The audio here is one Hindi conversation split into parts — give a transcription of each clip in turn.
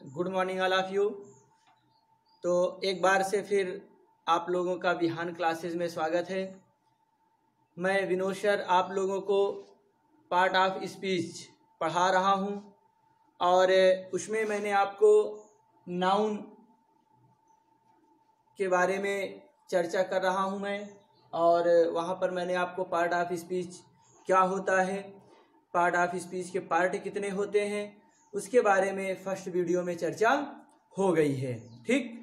Good morning all of you. तो एक बार से फिर आप लोगों का बिहान क्लासेस में स्वागत है। मैं विनोद सर आप लोगों को पार्ट ऑफ़ स्पीच पढ़ा रहा हूँ और उसमें मैंने आपको नाउन के बारे में चर्चा कर रहा हूँ मैं और वहाँ पर मैंने आपको पार्ट ऑफ़ स्पीच क्या होता है पार्ट ऑफ़ स्पीच के पार्ट कितने होते हैं उसके बारे में फ़र्स्ट वीडियो में चर्चा हो गई है, ठीक?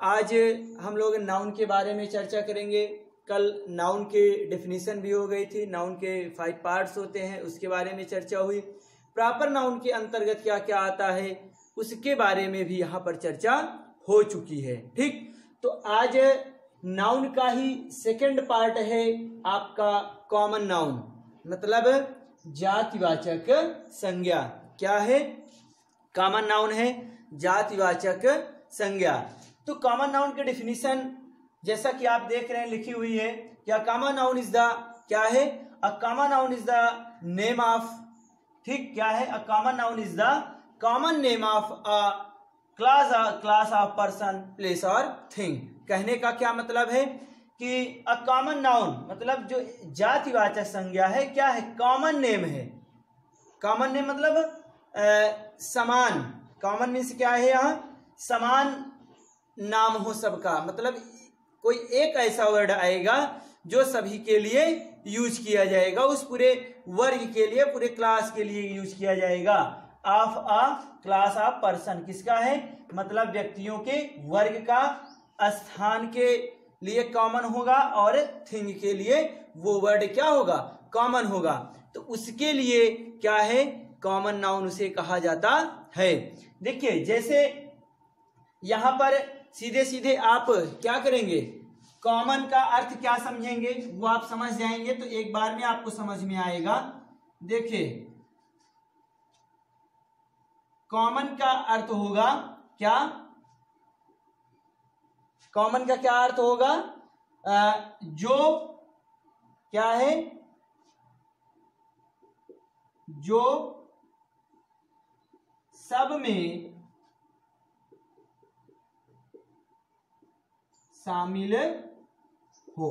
आज हम लोग नाउन के बारे में चर्चा करेंगे। कल नाउन के डेफिनेशन भी हो गई थी नाउन के फाइव पार्ट्स होते हैं, उसके बारे में चर्चा हुई। प्रॉपर नाउन के अंतर्गत क्या क्या आता है, उसके बारे में भी यहाँ पर चर्चा हो चुकी है, ठीक? तो आज नाउन का ही सेकंड पार्ट है आपका कॉमन नाउन मतलब जातिवाचक संज्ञा। क्या है? कॉमन नाउन है जातिवाचक संज्ञा। तो कॉमन नाउन के डिफिनीशन जैसा कि आप देख रहे हैं, लिखी हुई है, क्या कॉमन नाउन इज़ द क्या है? A common noun is the name of ठीक, क्या है? A common noun is the common name of a class class of person place और थिंग कहने का क्या मतलब है? कि अ कॉमन नाउन मतलब जो जातिवाचक संज्ञा है, क्या है? कॉमन नेम है। कॉमन नेम मतलब समान। कॉमन मीन्स क्या है यहाँ? समान नाम हो सबका। मतलब कोई एक ऐसा वर्ड आएगा जो सभी के लिए यूज़ किया जाएगा। उस पूरे वर्ग के लिए, पूरे क्लास के लिए यूज़ किया जाएगा। Of a class of person किसका है? मतलब व्यक्तियों के वर्ग का स्थान के लिए कॉमन होगा और थिंग के लिए वो वर्ड क्या होगा? कॉमन होगा। तो उसके लिए क्या है? कॉमन नाउन उसे कहा जाता है। देखिए जैसे यहाँ पर सीधे सीधे आप क्या करेंगे? कॉमन का अर्थ क्या समझेंगे? वो आप समझ जाएँगे तो एक बार में आपको समझ में आएगा। देखिए कॉमन का अर्थ होगा क्या? कॉमन का क्या अर्थ होगा? आ, जो क्या है? जो सब में शामिल हो।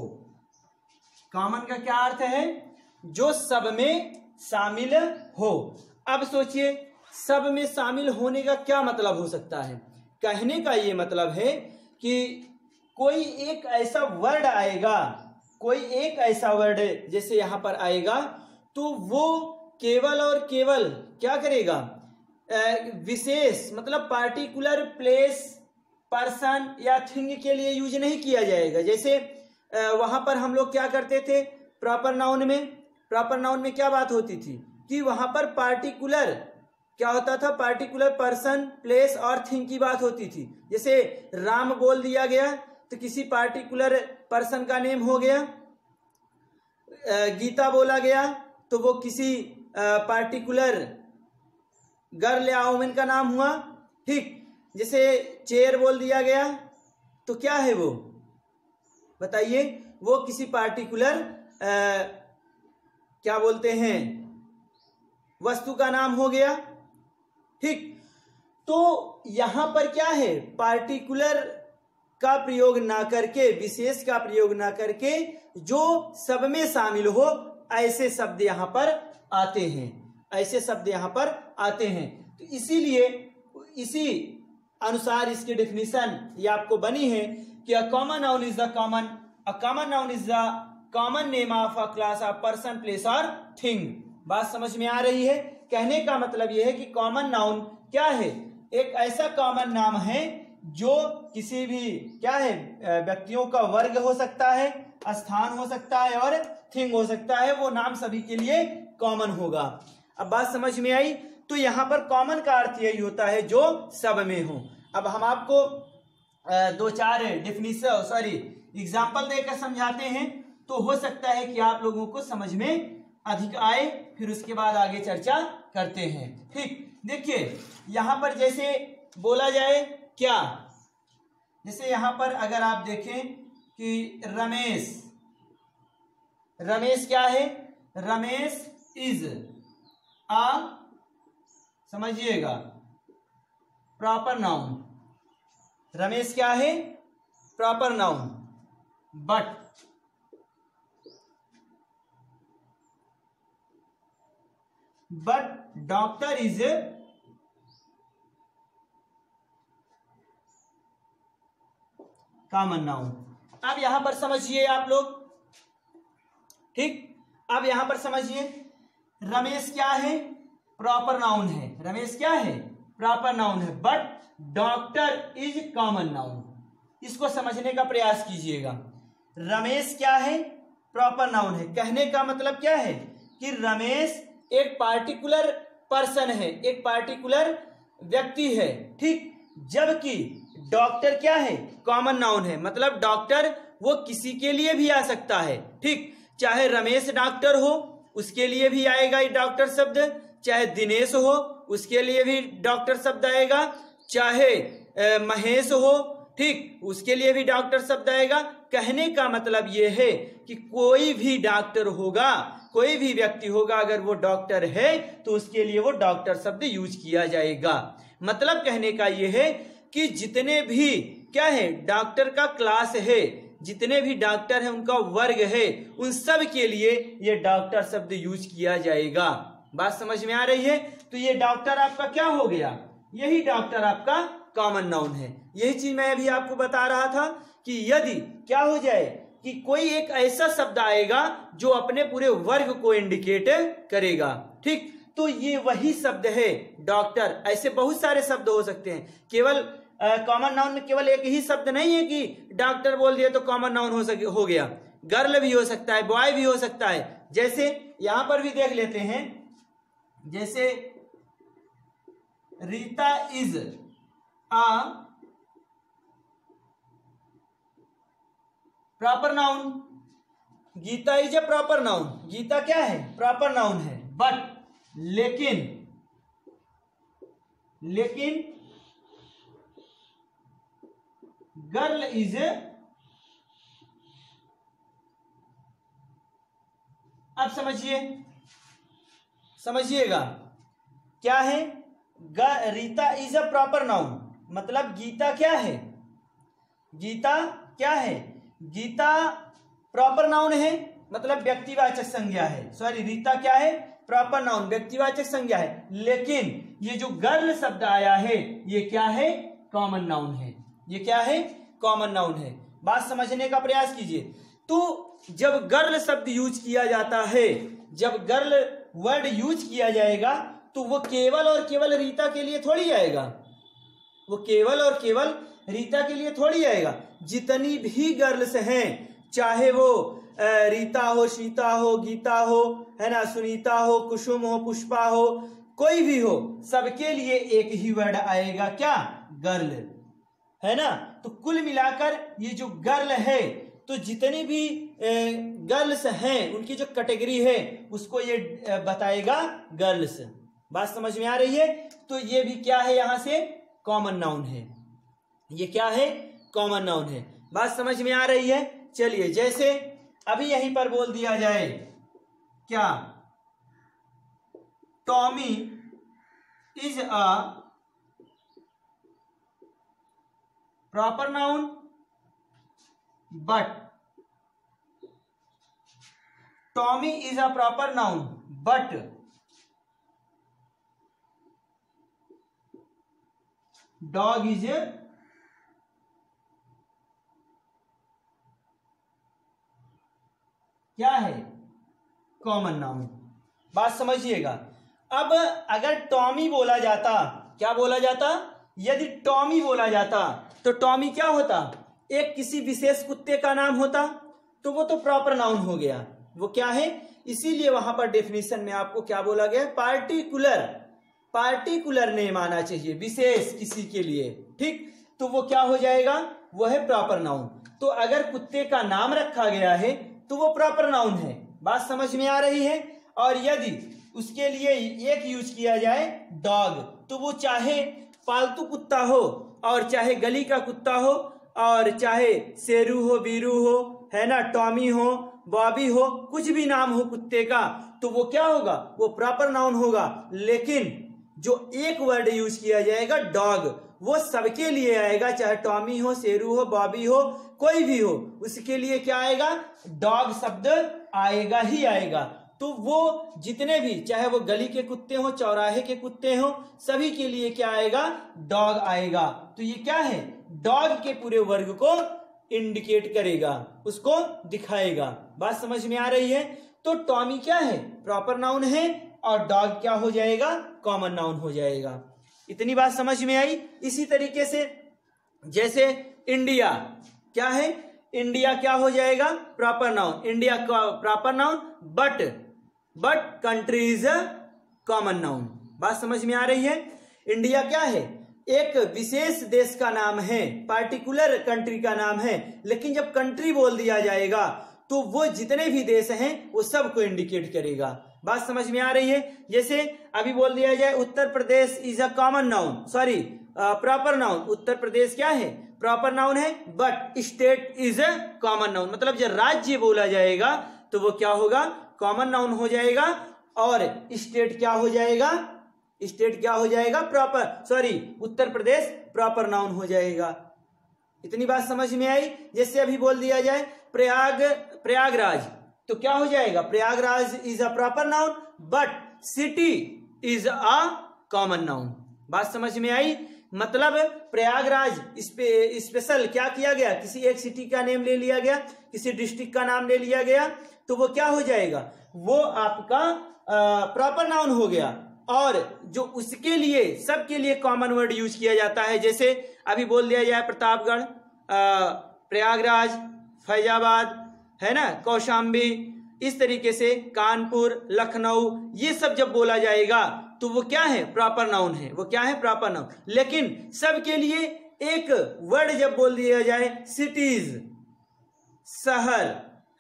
कॉमन का क्या अर्थ है? जो सब में शामिल हो। अब सोचिए, सब में शामिल होने का क्या मतलब हो सकता है? कहने का ये मतलब है कि कोई एक ऐसा वर्ड आएगा, कोई एक ऐसा वर्ड जैसे यहाँ पर आएगा तो वो केवल और केवल क्या करेगा? विशेष मतलब पार्टिकुलर प्लेस पर्सन या थिंग के लिए यूज़ नहीं किया जाएगा। जैसे वहाँ पर हम लोग क्या करते थे? प्रॉपर नाउन में प्रॉपर नाउन में क्या बात होती थी? कि वहाँ पर पार्टिकुलर क्या होता था? पार्टिकुलर पर्सन प्लेस और थिंग की बात होती थी। जैसे, राम बोल दिया गया तो किसी पार्टिकुलर पर्सन का नेम हो गया गीता बोला गया तो वो किसी पार्टिकुलर गर्ल या वुमेन का नाम हुआ ठीक जैसे चेयर बोल दिया गया तो क्या है वो? बताइए, वो किसी पार्टिकुलर क्या बोलते हैं? वस्तु का नाम हो गया ठीक तो यहाँ पर क्या है? पार्टिकुलर का प्रयोग ना करके, विशेष का प्रयोग ना करके, जो सब में शामिल हो, ऐसे शब्द यहाँ पर आते हैं। ऐसे शब्द यहाँ पर आते हैं। तो इसीलिए इसी अनुसार इसकी डेफिनेशन ये आपको बनी है कि a common noun is the common a common noun is the common name of a class of person place और थिंग बात समझ में आ रही है? कहने का मतलब यह है कि कॉमन नाउन क्या है? एक ऐसा कॉमन नाम है जो किसी भी, क्या है? व्यक्तियों का वर्ग हो सकता है, स्थान हो सकता है और थिंग हो सकता है, वो नाम सभी के लिए कॉमन होगा। अब बात समझ में आई? तो यहाँ पर कॉमन का अर्थ यही होता है जो सब में हो। अब हम आपको दो चार डिफिनीशन सॉरी एग्ज़ाम्पल देकर समझाते हैं। तो हो सकता है कि आप लोगों को समझ में अधिक आए, फिर उसके बाद आगे चर्चा करते हैं। ठीक, देखिए, यहाँ पर जैसे बोला जाए, क्या? जैसे यहाँ पर अगर आप देखें कि रमेश रमेश क्या है? रमेश इज़ आ, समझिएगा। प्रॉपर नाउन रमेश क्या है? Proper noun but but doctor is common noun अब यहाँ पर समझिए आप लोग। ठीक? अब यहाँ पर समझिए। रमेश क्या है? प्रॉपर नाउन है। रमेश क्या है? प्रॉपर नाउन है। But doctor is common noun इसको समझने का प्रयास कीजिएगा। रमेश क्या है? प्रॉपर नाउन है। कहने का मतलब क्या है? कि रमेश एक पार्टिकुलर पर्सन है। एक पार्टिकुलर व्यक्ति है। ठीक? जबकि डॉक्टर क्या है? कॉमन नाउन है। मतलब डॉक्टर वो किसी के लिए भी आ सकता है। ठीक? चाहे रमेश डॉक्टर हो उसके लिए भी आएगा ये डॉक्टर शब्द, चाहे दिनेश हो, उसके लिए भी डॉक्टर शब्द आएगा, चाहे महेश हो, ठीक, उसके लिए भी डॉक्टर शब्द आएगा। कहने का मतलब यह है कि कोई भी डॉक्टर होगा, कोई भी व्यक्ति होगा, अगर वो डॉक्टर है तो उसके लिए वो डॉक्टर शब्द यूज़ किया जाएगा। मतलब कहने का यह है कि जितने भी, क्या है, डॉक्टर का क्लास है जितने भी डॉक्टर हैं, उनका वर्ग है, उन सब के लिए ये डॉक्टर शब्द यूज़ किया जाएगा। बात समझ में आ रही है? तो ये डॉक्टर आपका क्या हो गया? यही डॉक्टर आपका कॉमन नाउन है। यही चीज़ मैं अभी आपको बता रहा था कि यदि क्या हो जाए कि कोई एक ऐसा शब्द आएगा जो अपने पूरे वर्ग को इंडिकेट करेगा, ठीक? तो ये वही शब्द है, डॉक्टर। ऐसे बहुत सारे शब्द हो सकते हैं। केवल कॉमन नाउन में केवल एक ही शब्द नहीं है कि डॉक्टर बोल दिया तो कॉमन नाउन हो सके, हो गया। गर्ल भी हो सकता है बॉय भी हो सकता है। जैसे यहाँ पर भी देख लेते हैं, जैसे Rita is a proper noun Geeta is a proper noun Geeta क्या है? प्रॉपर नाउन है। बट लेकिन लेकिन गर्ल इज़ ए अब समझिए, समझिएगा। क्या है? Rita is a proper noun मतलब गीता क्या है? गीता क्या है? गीता प्रॉपर नाउन है मतलब व्यक्तिवाचक संज्ञा है। सॉरी रीता क्या है? प्रॉपर नाउन व्यक्तिवाचक संज्ञा है। लेकिन ये जो गर्ल शब्द आया है, ये क्या है? कॉमन नाउन है। ये क्या है? कॉमन नाउन है। बात समझने का प्रयास कीजिए। तो जब गर्ल शब्द यूज़ किया जाता है, जब गर्ल वर्ड यूज़ किया जाएगा तो वो केवल और केवल रीता के लिए थोड़ी आएगा। वो केवल और केवल रीता के लिए थोड़ी आएगा। जितनी भी गर्ल्स हैं, चाहे वो रीता हो सीता हो, गीता हो, है ना, सुनीता हो, कुसुम हो, पुष्पा हो, कोई भी हो, सबके लिए एक ही वर्ड आएगा क्या? गर्ल है ना? तो कुल मिलाकर ये जो गर्ल है तो जितनी भी गर्ल्स हैं, उनकी जो कैटेगरी है, उसको ये बताएगा गर्ल्स। बात समझ में आ रही है? तो ये भी क्या है यहाँ से? कॉमन नाउन है। ये क्या है? कॉमन नाउन है। बात समझ में आ रही है? चलिए, जैसे अभी यहीं पर बोल दिया जाए, क्या? Tommy is a proper noun but Tommy is a proper noun but dog is a क्या है? कॉमन नाउन बात समझिएगा। अब अगर टॉमी बोला जाता, क्या बोला जाता? यदि टॉमी बोला जाता तो टॉमी क्या होता? एक किसी विशेष कुत्ते का नाम होता तो वो तो प्रॉपर नाउन हो गया। वो क्या है? इसीलिए वहाँ पर डेफिनेशन में आपको क्या बोला गया? पार्टिकुलर। पार्टिकुलर नेम आना चाहिए, विशेष किसी के लिए। ठीक? तो वो क्या हो जाएगा? वो है प्रॉपर नाउन। तो अगर कुत्ते का नाम रखा गया है तो वो प्रॉपर नाउन है। बात समझ में आ रही है? और यदि उसके लिए एक यूज़ किया जाए, डॉग तो वो चाहे पालतू कुत्ता हो, और चाहे गली का कुत्ता हो, और चाहे शेरू हो, बीरू हो, है ना, टॉमी हो, बॉबी हो, कुछ भी नाम हो कुत्ते का तो वो क्या होगा? वो प्रॉपर नाउन होगा। लेकिन जो एक वर्ड यूज़ किया जाएगा, डॉग, वो सबके लिए आएगा, चाहे टॉमी हो शेरू हो, बॉबी हो, कोई भी हो, उसके लिए क्या आएगा? डॉग शब्द आएगा ही आएगा। तो वो जितने भी, चाहे वो गली के कुत्ते हो, चौराहे के कुत्ते हो, सभी के लिए क्या आएगा? डॉग आएगा। तो ये क्या है? डॉग के पूरे वर्ग को इंडिकेट करेगा, उसको दिखाएगा। बात समझ में आ रही है? तो टॉमी क्या है? प्रॉपर नाउन है और डॉग क्या हो जाएगा? कॉमन नाउन हो जाएगा। इतनी बात समझ में आई? इसी तरीके से जैसे इंडिया क्या है? इंडिया क्या हो जाएगा? Proper noun India proper noun but but country is a common noun बात समझ में आ रही है? इंडिया क्या है? एक विशेष देश का नाम है। पार्टिकुलर कंट्री का नाम है। लेकिन जब कंट्री बोल दिया जाएगा तो वो जितने भी देश हैं, वो सबको इंडिकेट करेगा। बात समझ में आ रही है? जैसे अभी बोल दिया जाए, Uttar Pradesh is a common noun sorry proper noun Uttar Pradesh क्या है? प्रॉपर नाउन है but state is a common noun मतलब जब राज्य बोला जाएगा तो वो क्या होगा? कॉमन नाउन हो जाएगा और स्टेट क्या हो जाएगा? स्टेट क्या हो जाएगा? Proper sorry Uttar Pradesh proper noun हो जाएगा। इतनी बात समझ में आई? जैसे अभी बोल दिया जाए, प्रयाग, प्रयागराज तो क्या हो जाएगा? Prayagraj is a proper noun but city is a common noun बात समझ में आई? मतलब प्रयागराज स्पेशल क्या किया गया? किसी एक सिटी का नेम ले लिया गया, किसी डिस्ट्रिक्ट का नाम ले लिया गया। तो वो क्या हो जाएगा? वो आपका प्रॉपर नाउन हो गया। और जो उसके लिए, सबके लिए कॉमन वर्ड यूज़ किया जाता है। जैसे अभी बोल दिया जाए प्रतापगढ़ प्रयागराज, फैजाबाद, है ना? कौशाम्बी, इस तरीके से कानपुर, लखनऊ, ये सब जब बोला जाएगा तो वो क्या है? प्रॉपर नाउन है। वो क्या है? प्रॉपर नाउन लेकिन सबके लिए एक वर्ड जब बोल दिया जाए सिटीज़ शहर,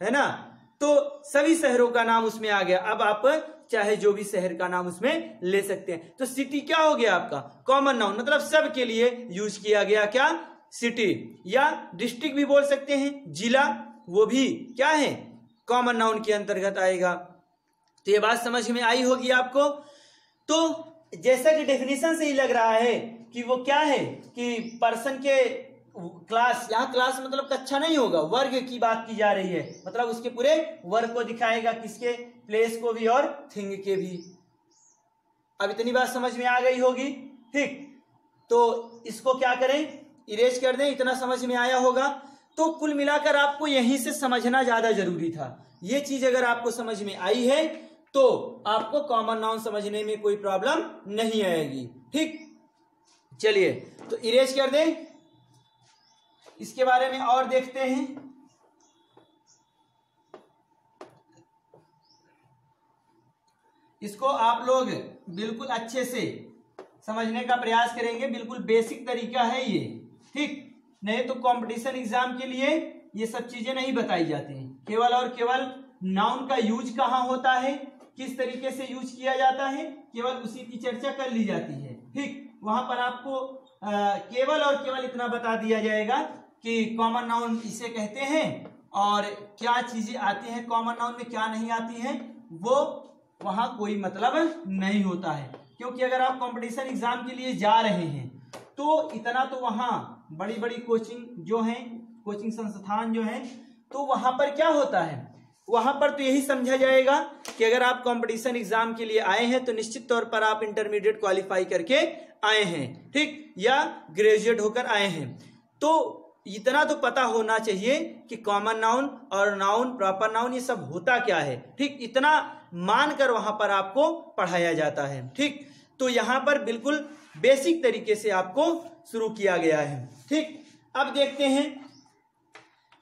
है ना? तो सभी शहरों का नाम उसमें आ गया। अब आप चाहे जो भी शहर का नाम उसमें ले सकते हैं। तो सिटी क्या हो गया आपका? कॉमन नाउन मतलब सब के लिए यूज़ किया गया क्या? सिटी या डिस्ट्रिक्ट भी बोल सकते हैं। जिला, वो भी क्या है? कॉमन नाउन के अंतर्गत आएगा। तो ये बात समझ में आई होगी आपको। तो जैसा कि डेफिनेशन से ही लग रहा है कि वो क्या है? कि पर्सन के क्लास, यहाँ क्लास मतलब कक्षा नहीं होगा, वर्ग की बात की जा रही है। मतलब उसके पूरे वर्ग को दिखाएगा किसके प्लेस को भी और थिंग के भी। अब इतनी बात समझ में आ गई होगी, ठीक? तो इसको क्या करें? इरेज कर दें, इतना समझ में आया होगा। तो कुल मिलाकर आपको यहीं से समझना ज़्यादा ज़रूरी था। ये चीज़ अगर आपको समझ में आई है तो आपको कॉमन नाउन समझने में कोई प्रॉब्लम नहीं आएगी, ठीक? चलिए तो इरेज कर दें इसके बारे में और देखते हैं। इसको आप लोग बिल्कुल अच्छे से समझने का प्रयास करेंगे। बिल्कुल बेसिक तरीका है ये ठीक? नहीं तो कंपटीशन एग्ज़ाम के लिए ये सब चीज़ें नहीं बताई जाती हैं। केवल और केवल नाउन का यूज़ कहाँ होता है किस तरीके से यूज़ किया जाता है केवल उसी की चर्चा कर ली जाती है ठीक? वहाँ पर आपको आ, केवल और केवल इतना बता दिया जाएगा कि कॉमन नाउन इसे कहते हैं और क्या चीज़ें आती हैं कॉमन नाउन में क्या नहीं आती हैं, वो वहाँ कोई मतलब नहीं होता है। क्योंकि अगर आप कंपटीशन एग्ज़ाम के लिए जा रहे हैं तो इतना तो वहाँ बड़ी बड़ी कोचिंग जो है कोचिंग संस्थान जो है तो वहाँ पर क्या होता है? वहाँ पर तो यही समझा जाएगा कि अगर आप कंपटीशन एग्ज़ाम के लिए आए हैं तो निश्चित तौर पर आप इंटरमीडिएट क्वालिफाई करके आए हैं, ठीक? या ग्रेजुएट होकर आए हैं। तो इतना तो पता होना चाहिए कि कॉमन नाउन और नाउन प्रॉपर नाउन ये सब होता क्या है। ठीक, इतना मानकर वहाँ पर आपको पढ़ाया जाता है। ठीक तो यहाँ पर बिल्कुल बेसिक तरीके से आपको शुरू किया गया है। ठीक, अब देखते हैं।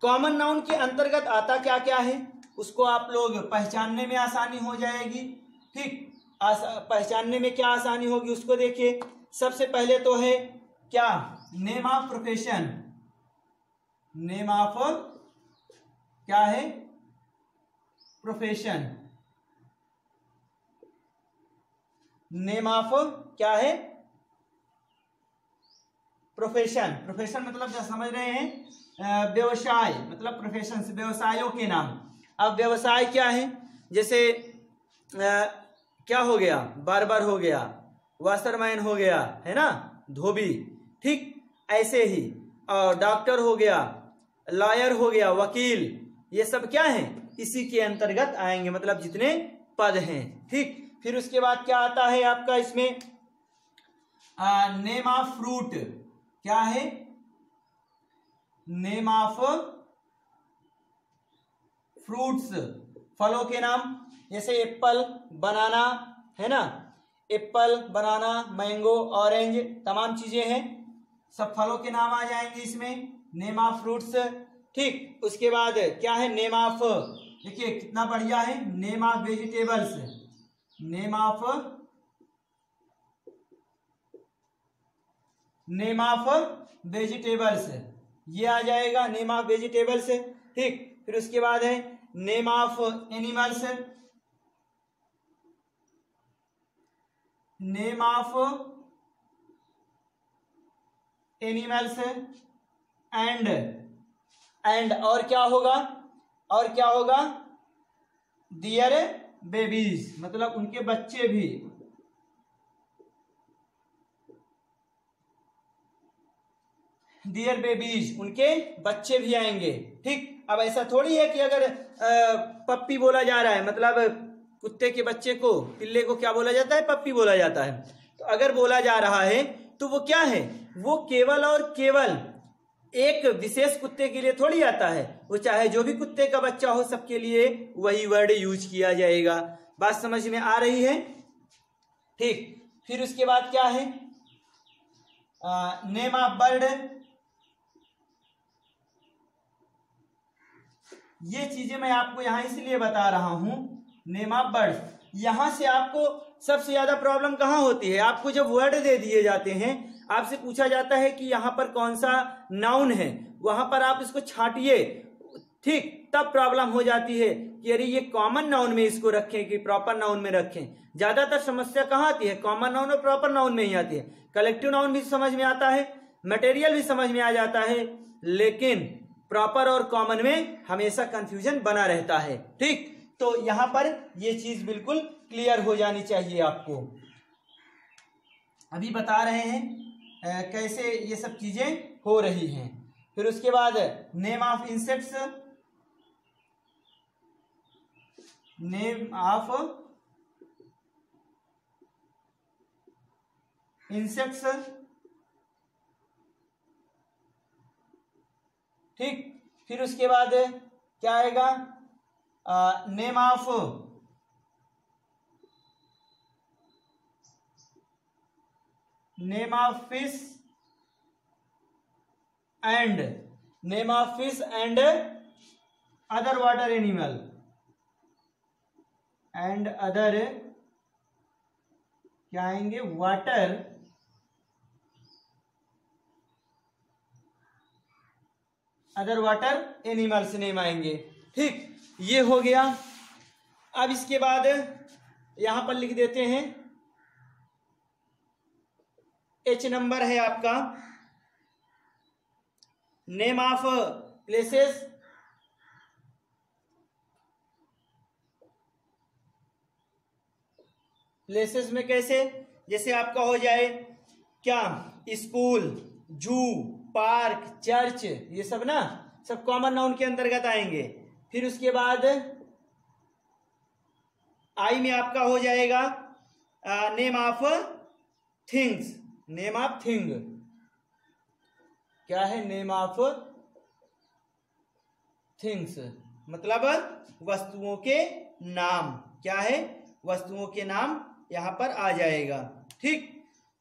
कॉमन नाउन के अंतर्गत आता क्या क्या है, उसको आप लोग पहचानने में आसानी हो जाएगी। ठीक पहचानने में क्या आसानी होगी उसको देखिए। सबसे पहले तो है क्या? Name of profession name of क्या है? प्रोफेशन नेम ऑफ़ क्या है? प्रोफेशन प्रोफेशन मतलब क्या समझ रहे हैं? व्यवसाय. मतलब प्रोफेशन व्यवसायों के नाम. अब व्यवसाय क्या है? जैसे आ, क्या हो गया? बार बार हो गया. वाशरमैन हो गया. है ना? धोबी. ठीक? ऐसे ही. और डॉक्टर हो गया. लॉयर हो गया वकील। ये सब क्या है? इसी के अंतर्गत आएँगे मतलब जितने पद हैं। ठीक? फिर उसके बाद क्या आता है आपका इसमें? आ, नेम ऑफ़ फ्रूट क्या है? नेम ऑफ़ फ्रूट्स फलों के नाम। जैसे एप्पल बनाना है ना? एप्पल बनाना मैंगो ऑरेंज तमाम चीज़ें हैं। सब फलों के नाम आ जाएँगे इसमें। नेम ऑफ़ फ्रूट्स ठीक, उसके बाद क्या है नेम ऑफ़ देखिए, कितना बढ़िया है name of vegetables name of name of vegetables ये आ जाएगा नेम ऑफ़ वेजिटेबल्स ठीक, फिर उसके बाद है name of animals name of animals and and और क्या होगा? और क्या होगा? दियर बेबीज मतलब उनके बच्चे भी। डियर बेबीज उनके बच्चे भी आएँगे। ठीक? अब ऐसा थोड़ी है कि अगर पप्पी बोला जा रहा है मतलब कुत्ते के बच्चे को, पिल्ले को क्या बोला जाता है? पप्पी बोला जाता है। तो अगर बोला जा रहा है तो वो क्या है? वो केवल और केवल एक विशेष कुत्ते के लिए थोड़ी आता है। वो चाहे जो भी कुत्ते का बच्चा हो, सबके लिए वही वर्ड यूज़ किया जाएगा। बात समझ में आ रही है? ठीक। फिर उसके बाद क्या है? नेम ऑफ़ बर्ड ये चीज़ें मैं आपको यहाँ इसलिए बता रहा हूँ। नेम ऑफ़ बर्ड यहाँ से आपको सबसे ज़्यादा प्रॉब्लम कहाँ होती है? आपको जब वर्ड दे दिए जाते हैं आपसे पूछा जाता है कि यहाँ पर कौन सा नाउन है। वहाँ पर आप इसको छाटिए, ठीक, तब प्रॉब्लम हो जाती है कि अरे ये कॉमन नाउन में इसको रखें कि प्रॉपर नाउन में रखें। ज़्यादातर समस्या कहाँ आती है? कॉमन नाउन और प्रॉपर नाउन में ही आती है। कलेक्टिव नाउन भी समझ में आता है मटेरियल भी समझ में आ जाता है, लेकिन प्रॉपर और कॉमन में हमेशा कंफ्यूजन बना रहता है, ठीक? तो यहाँ पर ये चीज़ बिल्कुल क्लियर हो जानी चाहिए आपको। अभी बता रहे हैं कैसे ये सब चीज़ें हो रही हैं। फिर उसके बाद name of insects name of insects ठीक। फिर उसके बाद क्या आएगा? Name of name of fish and name of fish and other water animal and other क्या आएँगे? Water other water animals name आएँगे। ठीक, ये हो गया। अब इसके बाद यहाँ पर लिख देते हैं। एच नंबर है आपका। नेम ऑफ़ प्लेसेस प्लेसेस में कैसे? जैसे आपका हो जाए क्या? स्कूल जू पार्क चर्च ये सब ना? सब कॉमन नाउन के अंतर्गत आएँगे। फिर उसके बाद आई में आपका हो जाएगा name of things name of thing क्या है नेम ऑफ़ थिंग्स मतलब वस्तुओं के नाम। क्या है? वस्तुओं के नाम यहाँ पर आ जाएगा। ठीक?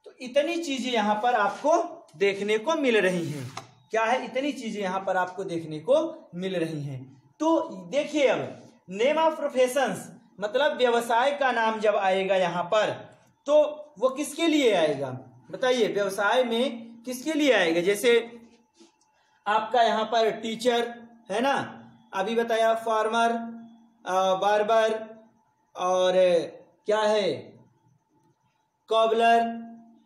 तो इतनी चीज़ें यहाँ पर आपको देखने को मिल रही हैं। क्या है? इतनी चीज़ें यहाँ पर आपको देखने को मिल रही हैं। तो देखिए अब नेम ऑफ़ प्रोफेशन मतलब व्यवसाय का नाम जब आएगा यहाँ पर तो वो किसके लिए आएगा? बताइए, व्यवसाय में किसके लिए आएगा? जैसे आपका यहाँ पर टीचर, है ना? अभी बताया, फार्मर बार्बर और क्या है? कॉबलर,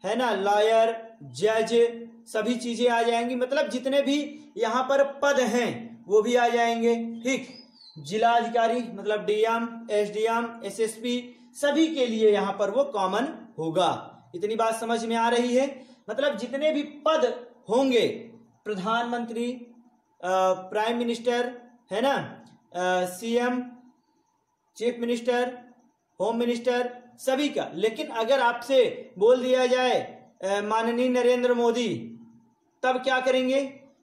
है ना? लॉयर, जज, सभी चीज़ें आ जाएँगी। मतलब जितने भी यहाँ पर पद हैं, वो भी आ जाएँगे। ठीक? जिला अधिकारी मतलब डीएम, एसडीएम, एसएसपी, सभी के लिए यहाँ पर वो कॉमन होगा। इतनी बात समझ में आ रही है। मतलब जितने भी पद होंगे, प्रधानमंत्री प्राइम मिनिस्टर, है ना? CM, chief minister, home minister, सभी का। लेकिन अगर आपसे बोल दिया जाए माननीय नरेंद्र मोदी, तब क्या करेंगे?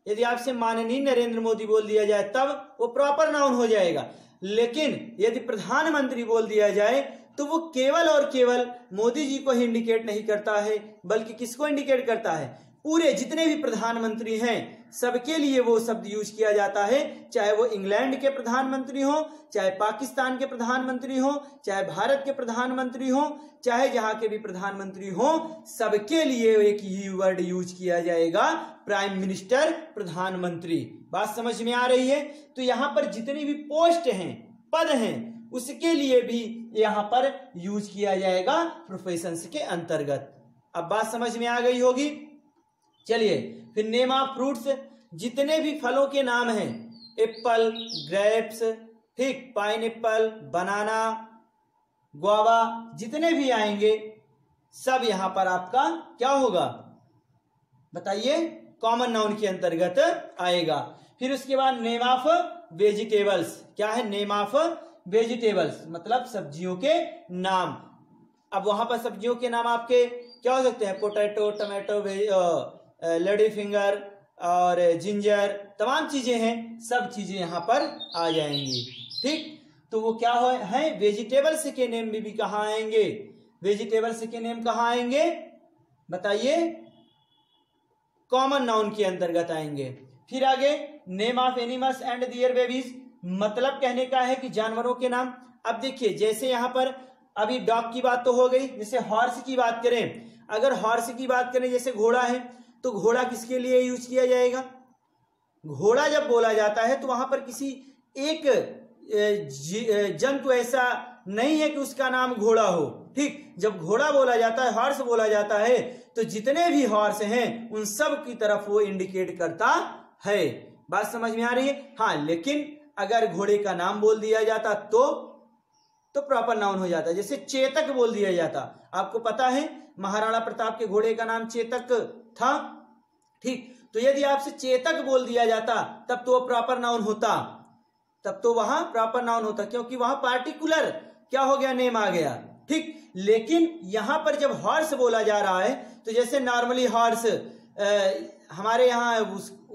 यदि आपसे माननीय नरेंद्र मोदी बोल दिया जाए, तब वो प्रॉपर नाउन हो जाएगा। लेकिन यदि प्रधानमंत्री बोल दिया जाए तो वो केवल और केवल मोदी जी को ही इंडिकेट नहीं करता है, बल्कि किसको इंडिकेट करता है? पूरे जितने भी प्रधानमंत्री हैं, सबके लिए वो शब्द यूज़ किया जाता है, चाहे वो इंग्लैंड के प्रधानमंत्री हो, चाहे पाकिस्तान के प्रधानमंत्री हो, चाहे भारत के प्रधानमंत्री हो, चाहे जहाँ के भी प्रधानमंत्री हो, सबके लिए एक ही वर्ड यूज़ किया जाएगा प्राइम मिनिस्टर प्रधानमंत्री। बात समझ में आ रही है? तो यहाँ पर जितनी भी पोस्ट हैं, पद हैं, उसके लिए भी यहाँ पर यूज़ किया जाएगा प्रोफेशन के अंतर्गत। अब बात समझ में आ गई होगी? चलिए, फिर नेम ऑफ़ फ्रूट्स जितने भी फलों के नाम हैं एप्पल ग्रेप्स ठीक पाइन एप्पल बनाना गुआवा जितने भी आएँगे, सब यहाँ पर आपका क्या होगा? बताइए कॉमन नाउन के अंतर्गत आएगा। फिर उसके बाद नेम ऑफ़ वेजिटेबल्स क्या है? नेम ऑफ़ वेजिटेबल्स मतलब सब्जियों के नाम। अब वहाँ पर सब्जियों के नाम आपके क्या हो सकते हैं? पोटैटो टमाटो लेडी फिंगर और जिंजर तमाम चीज़ें हैं सब चीज़ें यहाँ पर आ जाएँगी। ठीक? तो वो क्या हो है? वेजिटेबल्स के नेम भी, भी कहा आएँगे? वेजिटेबल्स के नेम कहा आएँगे? बताइए। कॉमन नाउन के अंतर्गत आएँगे। फिर आगे name of animals and their babies मतलब कहने का है कि जानवरों के नाम, अब देखिए, जैसे यहाँ पर अभी डॉग की बात तो हो गई, जैसे हॉर्स की बात करें, अगर हॉर्स की बात करें, जैसे घोड़ा है तो घोड़ा किसके लिए यूज़ किया जाएगा? घोड़ा जब बोला जाता है तो वहाँ पर किसी एक जंतु ऐसा नहीं है कि उसका नाम घोड़ा हो, ठीक? जब घोड़ा बोला जाता है, हॉर्स बोला जाता है तो जितने भी हॉर्स हैं, उन सब की तरफ़ वो इंडिकेट करता है। बात समझ में आ रही है? हाँ लेकिन अगर घोड़े का नाम बोल दिया जाता तो तो प्रॉपर नाउन हो जाता। जैसे चेतक बोल दिया जाता। आपको पता है, महाराणा प्रताप के घोड़े का नाम चेतक था? ठीक तो यदि आपसे चेतक बोल दिया जाता, तब तो वो प्रॉपर नाउन होता। तब तो वहाँ प्रॉपर नाउन होता, क्योंकि वहाँ पार्टिकुलर क्या हो गया नेम आ गया। ठीक, लेकिन यहाँ पर जब हॉर्स बोला जा रहा है तो जैसे नॉर्मली हॉर्स हमारे यहाँ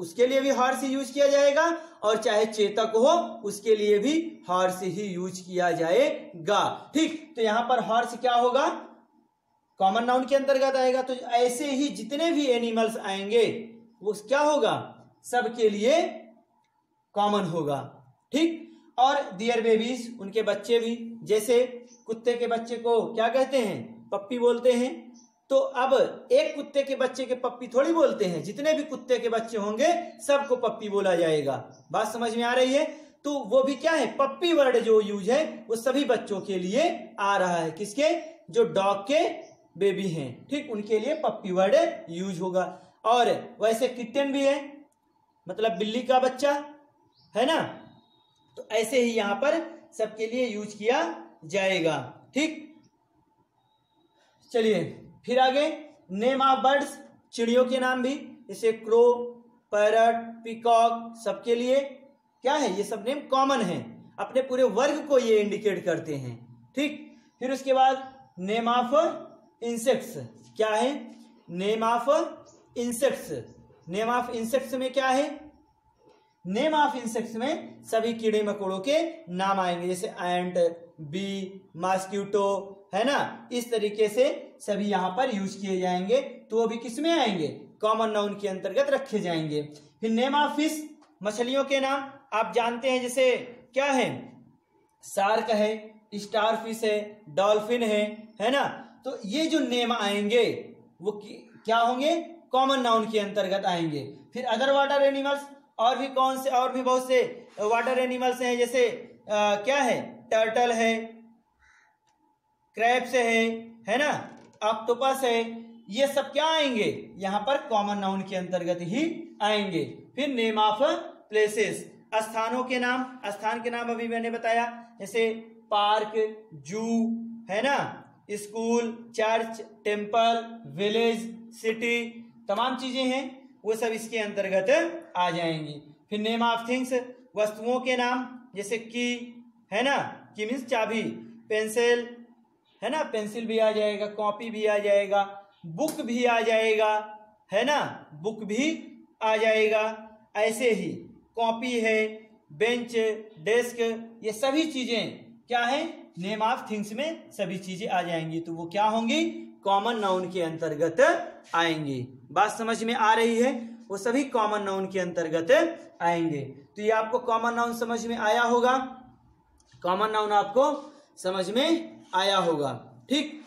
उसके लिए भी हॉर्स यूज़ किया जाएगा और चाहे चेतक हो, उसके लिए भी हॉर्स ही यूज़ किया जाएगा। ठीक तो यहाँ पर हॉर्स क्या होगा? कॉमन नाउन के अंतर्गत आएगा तो ऐसे ही जितने भी एनिमल्स आएँगे, वो क्या होगा? सबके लिए कॉमन होगा। ठीक, और दियर बेबीज उनके बच्चे भी, जैसे कुत्ते के बच्चे को क्या कहते हैं? पप्पी बोलते हैं। तो अब एक कुत्ते के बच्चे के पप्पी थोड़ी बोलते हैं। जितने भी कुत्ते के बच्चे होंगे, सबको पप्पी बोला जाएगा। बात समझ में आ रही है? तो वो भी क्या है? पप्पी वर्ड जो यूज़ है, वो सभी बच्चों के लिए आ रहा है। किसके? जो डॉग के बेबी हैं। ठीक, उनके लिए पप्पी वर्ड यूज़ होगा। और वैसे किटन भी है। मतलब बिल्ली का बच्चा, है ना? तो ऐसे ही यहाँ पर सबके लिए यूज़ किया जाएगा। ठीक? चलिए। फिर आगे नेम ऑफ़ बर्ड्स चिड़ियों के नाम भी जैसे क्रो पैरट पिकॉक सबके लिए, क्या है, ये सब नेम कॉमन है। अपने पूरे वर्ग को ये इंडिकेट करते हैं, ठीक? फिर उसके बाद नेम ऑफ़ इंसेक्ट्स क्या है? Name of insects name of insects में क्या है? नेम ऑफ़ इंसेक्ट्स में सभी कीड़े मकोड़ों के नाम आएँगे, जैसे एंट बी मॉस्क्यूटो है ना? इस तरीके से सभी यहाँ पर यूज़ किए जाएँगे तो वो भी किसमें आएँगे? कॉमन नाउन के अंतर्गत रखे जाएँगे। फिर नेम ऑफ़ फ़िश मछलियों के नाम। आप जानते हैं जैसे क्या है? सार्क है स्टार फ़िश है डॉल्फिन है है ना? तो ये जो नेम आएँगे वो क्या होंगे? कॉमन नाउन के अंतर्गत आएँगे। फिर अदर वाटर एनिमल्स और भी कौन से और भी बहुत से वाटर एनिमल्स हैं जैसे आ, क्या है? टर्टल है क्रैप्स है है ना? ऑक्टोपस है। ये सब क्या आएँगे? यहाँ पर कॉमन नाउन के अंतर्गत ही आएँगे। फिर नेम ऑफ़ प्लेसेस स्थानों के नाम। स्थान के नाम अभी मैंने बताया। जैसे पार्क जू है ना? School church temple village city तमाम चीज़ें हैं। वो सब इसके अंतर्गत आ जाएँगी। फिर नेम ऑफ़ थिंग्स वस्तुओं के नाम। जैसे की है ना? की मीन्स चाबी। पेंसिल है ना? पेंसिल भी आ जाएगा, कॉपी भी आ जाएगा, बुक भी आ जाएगा, है ना? बुक भी आ जाएगा। ऐसे ही कॉपी है, बेंच, डेस्क, ये सभी चीज़ें क्या है? नेम ऑफ़ थिंग्स में सभी चीज़ें आ जाएँगी। तो वो क्या होंगी? कॉमन नाउन के अंतर्गत आएँगी। बात समझ में आ रही है? वो सभी कॉमन नाउन के अंतर्गत आएँगे। तो ये आपको कॉमन नाउन समझ में आया होगा। कॉमन नाउन आपको समझ में आया होगा, ठीक?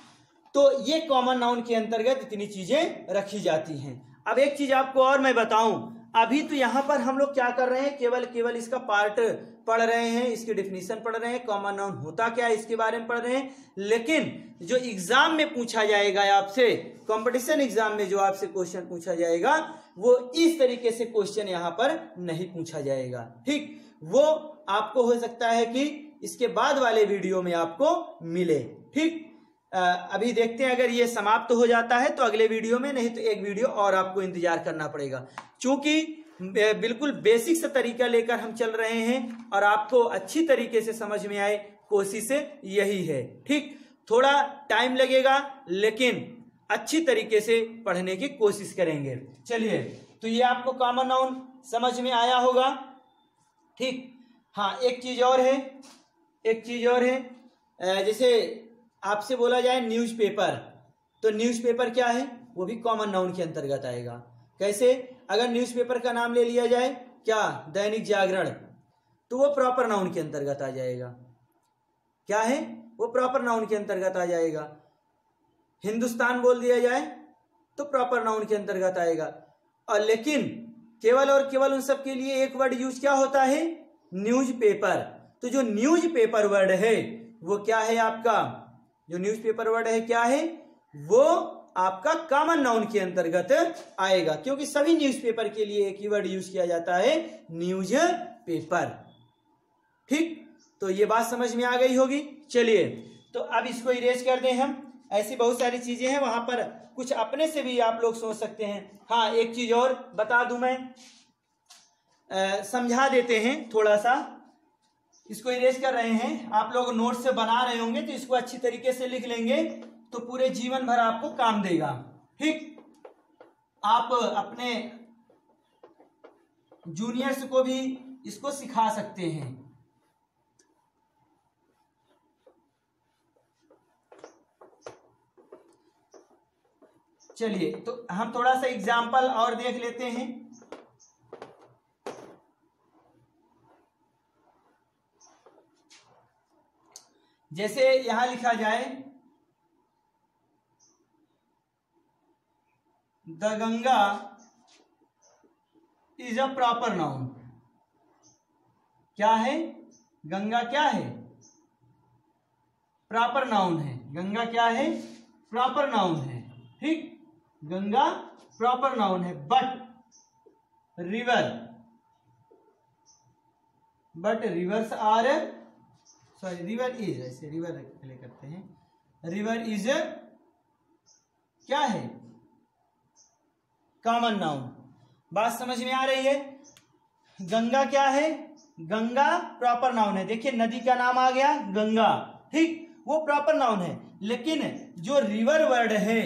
तो ये कॉमन नाउन के अंतर्गत इतनी चीज़ें रखी जाती हैं। अब एक चीज़ आपको और मैं बताऊँ, अभी तो यहाँ पर हम लोग क्या कर रहे हैं, केवल केवल इसका पार्ट पढ़ रहे हैं, इसकी डिफिनीशन पढ़ रहे हैं कॉमन नाउन होता क्या है इसके बारे में पढ़ रहे हैं। लेकिन जो एग्ज़ाम में पूछा जाएगा आपसे कंपटीशन एग्ज़ाम में जो आपसे क्वेश्चन पूछा जाएगा, वो इस तरीके से क्वेश्चन यहाँ पर नहीं पूछा जाएगा, ठीक? वो आपको हो सकता है कि इसके बाद वाले वीडियो में आपको मिले। ठीक? अभी देखते हैं अगर ये समाप्त तो हो जाता है तो अगले वीडियो में, नहीं तो एक वीडियो और आपको इंतज़ार करना पड़ेगा। क्योंकि बिल्कुल बेसिक से तरीका लेकर हम चल रहे हैं और आपको अच्छी तरीके से समझ में आए, कोशिश यही है। ठीक? थोड़ा टाइम लगेगा, लेकिन अच्छी तरीके से पढ़ने की कोशिश करेंगे। चलिए तो ये आपको कॉमन नाउन समझ में आया होगा। ठीक? हाँ एक चीज़ और है। एक चीज़ और है जैसे आपसे बोला जाए न्यूज़पेपर तो न्यूज़पेपर क्या है? वो भी कॉमन नाउन के अंतर्गत आएगा। कैसे? अगर न्यूज़पेपर का नाम ले लिया जाए, क्या? दैनिक जागरण। तो वो प्रॉपर नाउन के अंतर्गत आ जाएगा। क्या है? वो प्रॉपर नाउन के अंतर्गत आ जाएगा। हिंदुस्तान बोल दिया जाए तो प्रॉपर नाउन के अंतर्गत आएगा। और लेकिन केवल और केवल उन सब के लिए एक वर्ड यूज़ क्या होता है? न्यूज़ पेपर तो जो न्यूज़ पेपर वर्ड है, वो क्या है आपका? जो न्यूज़ पेपर वर्ड है, क्या है? वो आपका कॉमन नाउन के अंतर्गत आएगा, क्योंकि सभी न्यूज़पेपर के लिए एक ही वर्ड यूज़ किया जाता है न्यूज़ पेपर ठीक? तो ये बात समझ में आ गई होगी? चलिए तो अब इसको इरेज कर दें हम। ऐसी बहुत सारी चीज़ें हैं, वहाँ पर कुछ अपने से भी आप लोग सोच सकते हैं। हाँ एक चीज़ और बता दू मैं। समझा देते हैं थोड़ा सा। इसको इरेज कर रहे हैं। आप लोग नोट से बना रहे होंगे तो इसको अच्छी तरीके से लिख लेंगे तो पूरे जीवन भर आपको काम देगा। ठीक? आप अपने जूनियर्स को भी इसको सिखा सकते हैं। चलिए तो हम थोड़ा सा एग्ज़ाम्पल और देख लेते हैं। जैसे यहाँ लिखा जाए, the Ganga is a proper noun. क्या है? गंगा क्या है? प्रॉपर नाउन है। गंगा क्या है? प्रॉपर नाउन है। ठीक? गंगा प्रॉपर नाउन है। But river but rivers are sorry river is ऐसे रिवर प्ले करते हैं। रिवर इज़ क्या है? कॉमन नाउन बात समझ में आ रही है? गंगा क्या है? गंगा प्रॉपर नाउन है। देखिए, नदी का नाम आ गया, गंगा। ठीक? वो प्रॉपर नाउन है। लेकिन जो रिवर वर्ड है,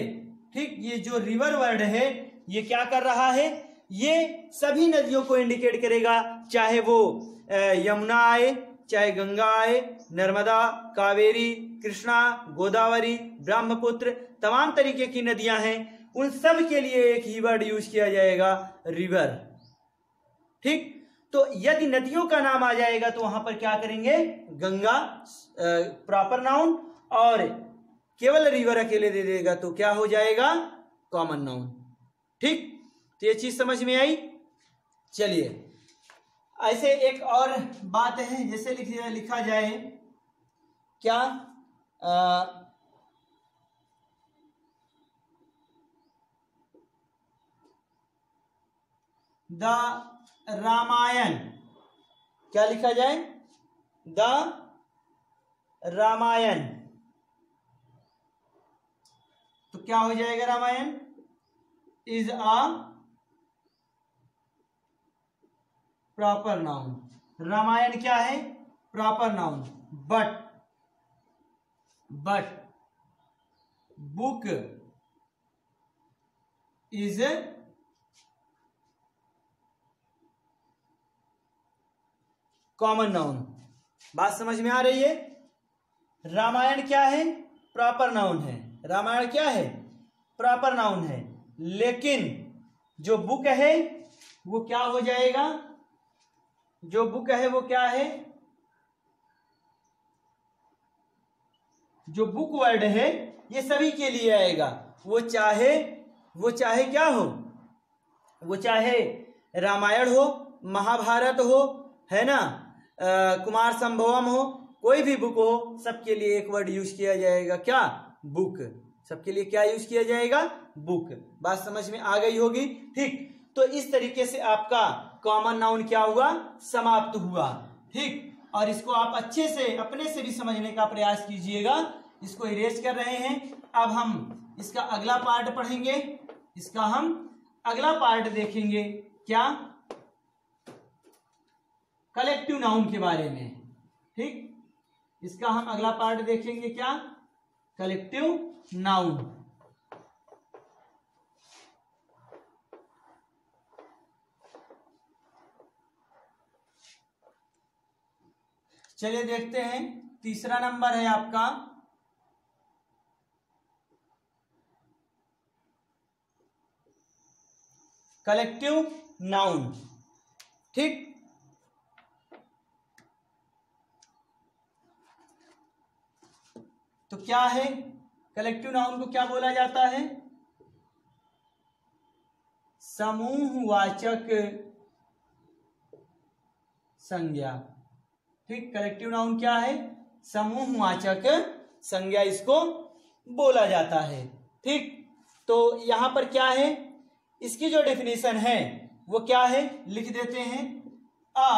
ठीक? ये जो रिवर वर्ड है, ये क्या कर रहा है? ये सभी नदियों को इंडिकेट करेगा। चाहे वो यमुना आए चाहे गंगा आए नर्मदा, कावेरी, कृष्णा, गोदावरी, ब्रह्मपुत्र, तमाम तरीके की नदियाँ हैं, उन सब के लिए एक ही वर्ड यूज़ किया जाएगा रिवर ठीक? तो यदि नदियों का नाम आ जाएगा तो वहाँ पर क्या करेंगे? गंगा प्रॉपर नाउन और केवल रिवर अकेले दे देगा तो क्या हो जाएगा? कॉमन नाउन ठीक? तो ये चीज़ समझ में आई? चलिए। ऐसे एक और बात है, जैसे लिख, लिखा जाए, क्या द रामायण, क्या लिखा जाए? द रामायण। तो क्या हो जाएगा Ramayana? Is a proper noun Ramayana क्या है proper noun but but book is common noun बात समझ में आ रही है? रामायण क्या है? प्रॉपर नाउन है। रामायण क्या है? प्रॉपर नाउन है। लेकिन जो बुक है, वो क्या हो जाएगा? जो बुक है वो क्या है? जो बुक वर्ड है ये सभी के लिए आएगा। वो चाहे वो चाहे क्या हो? वो चाहे रामायण हो महाभारत हो है ना? आ, कुमार संभवम हो कोई भी बुक हो सबके लिए एक वर्ड यूज़ किया जाएगा क्या? बुक। सबके लिए क्या यूज़ किया जाएगा? बुक। बात समझ में आ गई होगी? ठीक। तो इस तरीके से आपका कॉमन नाउन क्या हुआ? समाप्त हुआ। ठीक? और इसको आप अच्छे से, अपने से भी समझने का प्रयास कीजिएगा। इसको इरेज कर रहे हैं। अब हम इसका अगला पार्ट पढ़ेंगे। इसका हम अगला पार्ट देखेंगे। क्या? कलेक्टिव नाउन के बारे में। ठीक? इसका हम अगला पार्ट देखेंगे क्या? कलेक्टिव नाउन चलिए देखते हैं। तीसरा नंबर है आपका। Collective noun. ठीक? तो क्या है? कलेक्टिव नाउन को क्या बोला जाता है? समूहवाचक संज्ञा। ठीक कलेक्टिव नाउन क्या है? समूहवाचक संज्ञा इसको बोला जाता है। ठीक तो यहाँ पर क्या है? इसकी जो डेफिनेशन है, वो क्या है? लिख देते हैं। अ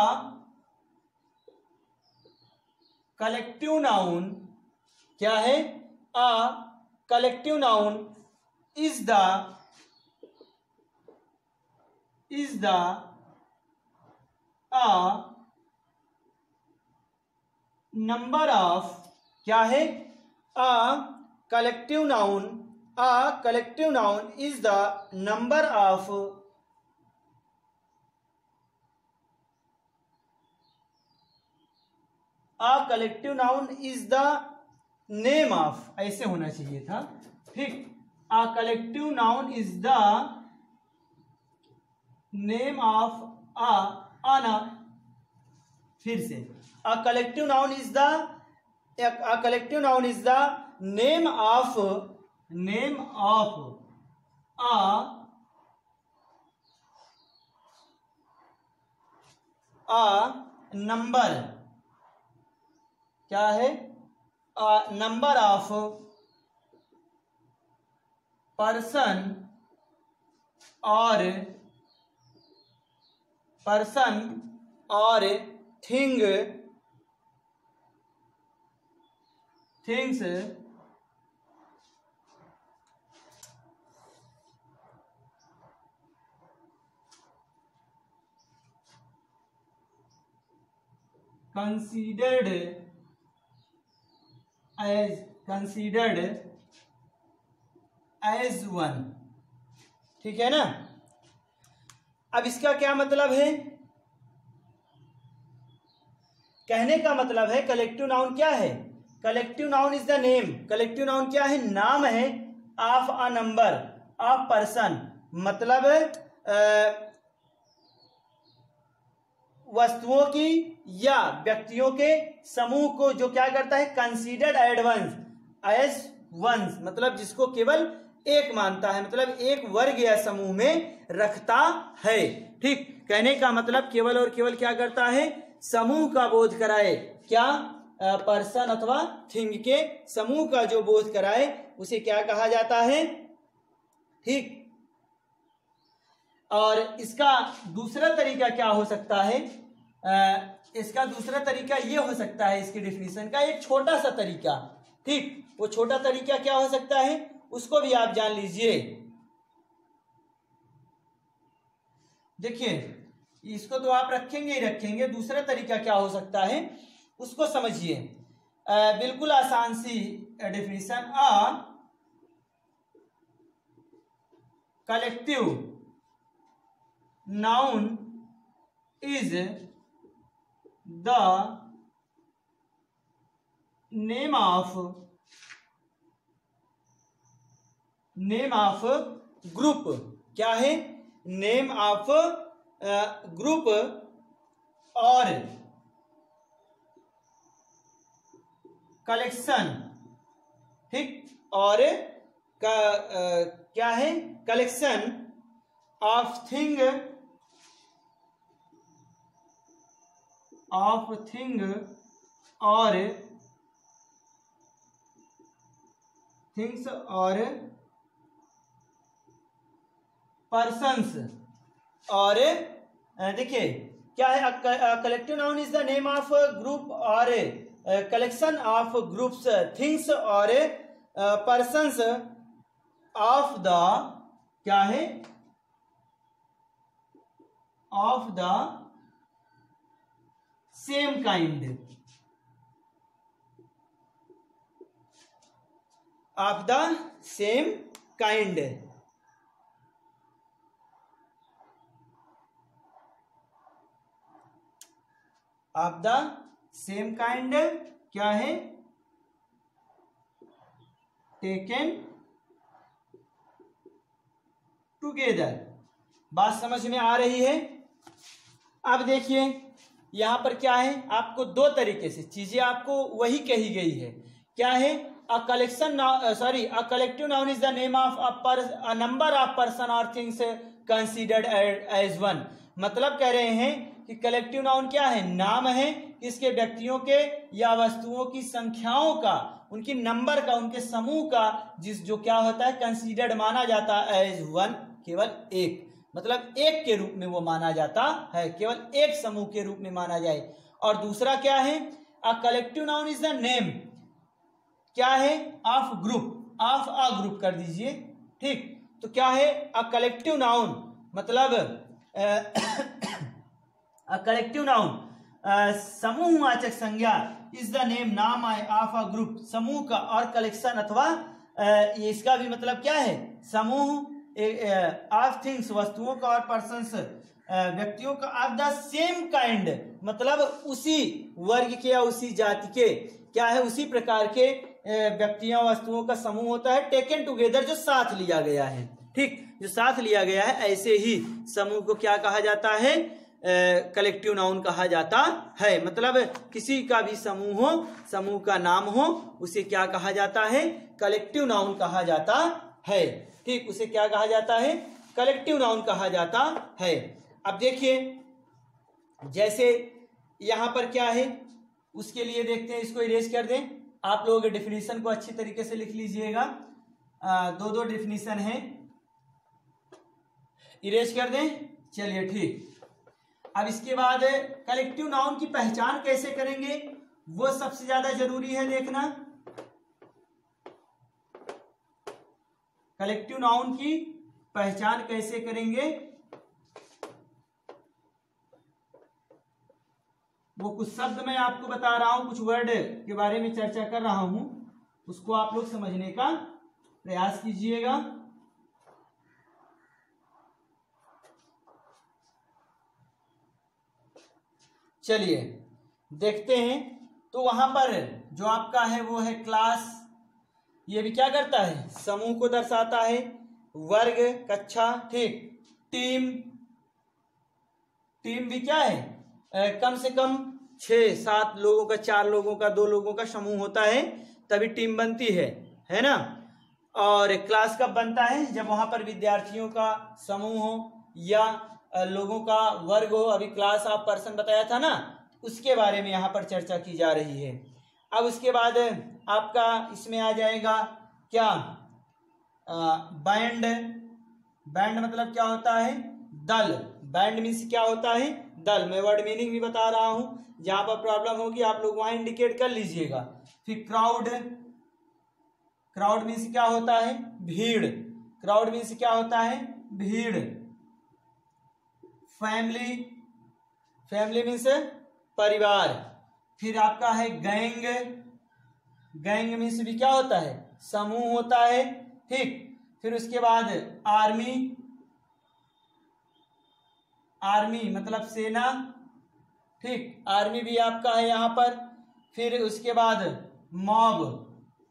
कलेक्टिव नाउन क्या है? A collective noun is the is the a number of क्या है? A collective noun a collective noun is the number of a collective noun is the name of ऐसे होना चाहिए था। ठीक a collective noun is the name of a आना फिर से। A collective noun is the collective noun is the name of name of a a number क्या है? अ नंबर ऑफ़ पर्सन और पर्सन और thing things considered as considered as one. ठीक है ना? अब इसका क्या मतलब है? कहने का मतलब है कलेक्टिव नाउन क्या है? Collective noun is the name collective noun क्या है? नाम है। Of a number of person मतलब वस्तुओं की या व्यक्तियों के समूह को जो क्या करता है? कंसीडर्ड एडवांस एस वंस मतलब जिसको केवल एक मानता है। मतलब एक वर्ग या समूह में रखता है। ठीक? कहने का मतलब केवल और केवल क्या करता है? समूह का बोध कराए। क्या? पर्सन अथवा थिंग के समूह का जो बोध कराए उसे क्या कहा जाता है? ठीक। और इसका दूसरा तरीका क्या हो सकता है? आ, इसका दूसरा तरीका ये हो सकता है इसकी डिफिनेशन का एक छोटा सा तरीका। ठीक वो छोटा तरीका क्या हो सकता है? उसको भी आप जान लीजिए। देखिए इसको तो आप रखेंगे ही रखेंगे दूसरा तरीका क्या हो सकता है? उसको समझिए। बिल्कुल आसान सी definition a collective noun is the name of name of group क्या है? नेम ऑफ़ ग्रुप और कलेक्शन। ठीक? और का, आ, क्या है? Collection of thing of thing और थिंग्स और पर्सन्स और देखिए क्या है? Collective noun is the name of group और कलेक्शन ऑफ़ ग्रुप्स थिंग्स और पर्सन्स ऑफ़ द क्या है? Of the same kind of the same kind of the same kind क्या है? टेकन टुगेदर बात समझ में आ रही है? अब देखिए, यहाँ पर क्या है? आपको दो तरीके से चीज़ें आपको वही कही गई है। क्या है? A collection sorry a collective noun is the name of a number of person और थिंग्स कंसिडर्ड एज वन मतलब कह रहे हैं कि कलेक्टिव नाउन क्या है? नाम है किसके व्यक्तियों के या वस्तुओं की संख्याओं का, उनकी नंबर का, उनके समूह का, जिस जो क्या होता है? कंसीडर्ड माना जाता है एज वन केवल एक। मतलब एक के रूप में वो माना जाता है, केवल एक समूह के रूप में माना जाए। और दूसरा क्या है? A collective noun is the name क्या है? Of group of a group कर दीजिए। ठीक? तो क्या है? अ कलेक्टिव नाउन मतलब कलेक्टिव नाउन समूहवाचक संज्ञा इज़ द नेम नाम ऑफ़ अ ग्रुप समूह का और कलेक्शन अथवा इसका भी मतलब क्या है? समूह ऑफ़ थिंग्स वस्तुओं का और पर्सन व्यक्तियों का ऑफ़ द सेम काइंड मतलब उसी वर्ग के या उसी जाति के. क्या है? उसी प्रकार के व्यक्तियों, वस्तुओं का समूह होता है टेकन टुगेदर जो साथ लिया गया है. ठीक? जो साथ लिया गया है, ऐसे ही समूह को क्या कहा जाता है? कलेक्टिव नाउन कहा जाता है। मतलब किसी का भी समूह हो, समूह का नाम हो, उसे क्या कहा जाता है? कलेक्टिव नाउन कहा जाता है। ठीक, उसे क्या कहा जाता है? कलेक्टिव नाउन कहा जाता है। अब देखिए, जैसे यहाँ पर क्या है? उसके लिए देखते हैं, इसको इरेज कर दें। आप लोग डेफिनेशन को अच्छी तरीके से लिख लीजिएगा। दो दो डेफिनेशन है। इरेज कर दें। चलिए, ठीक। अब इसके बाद कलेक्टिव नाउन की पहचान कैसे करेंगे? वो सबसे ज़्यादा ज़रूरी है देखना। कलेक्टिव नाउन की पहचान कैसे करेंगे? वो कुछ शब्द मैं आपको बता रहा हूँ, कुछ वर्ड के बारे में चर्चा कर रहा हूँ। उसको आप लोग समझने का प्रयास कीजिएगा। चलिए देखते हैं। तो वहाँ पर जो आपका है वो है क्लास ये भी क्या करता है? समूह को दर्शाता है। वर्ग कक्षा ठीक। टीम टीम भी क्या है? आ, कम से कम छ सात लोगों का चार लोगों का दो लोगों का समूह होता है। तभी टीम बनती है है ना? और क्लास कब बनता है? जब वहाँ पर विद्यार्थियों का समूह हो या लोगों का वर्ग हो, अभी क्लास ऑफ़ पर्सन बताया था ना, उसके बारे में यहाँ पर चर्चा की जा रही है। अब उसके बाद आपका इसमें आ जाएगा क्या? बैंड बैंड मतलब क्या होता है? दल। बैंड मीन्स क्या होता है? दल। मैं वर्ड मीनिंग भी बता रहा हूँ। जहाँ पर प्रॉब्लम होगी, आप लोग वहाँ इंडिकेट कर लीजिएगा। फिर क्राउड क्राउड मीन्स क्या होता है? भीड़। क्राउड मीन्स क्या होता है? भीड़। फैमिली फैमिली मीन्स परिवार। फिर आपका है गैंग। गैंग मीन्स भी क्या होता है? समूह होता है, ठीक। फिर उसके बाद आर्मी। आर्मी मतलब सेना, ठीक। आर्मी भी आपका है यहाँ पर। फिर उसके बाद मॉब।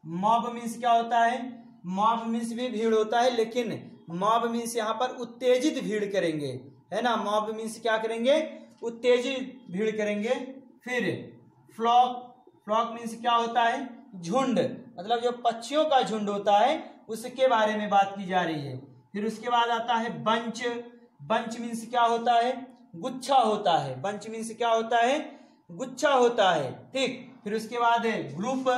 मॉब मीन्स क्या होता है? मॉब मीन्स भी भीड़ होता है, लेकिन मॉब मीन्स यहाँ पर उत्तेजित भीड़ करेंगे। है ना? मॉब मीन्स क्या करेंगे? उत्तेजित भीड़ करेंगे। फिर फ्लॉक फ्लॉक मीन्स क्या होता है? झुंड। मतलब जो पक्षियों का झुंड होता है, उसके बारे में बात की जा रही है। फिर उसके बाद आता है बंच। बंच मीन्स क्या होता है? गुच्छा होता है। बंच मीन्स क्या होता है? गुच्छा होता है। ठीक। फिर उसके बाद है ग्रुप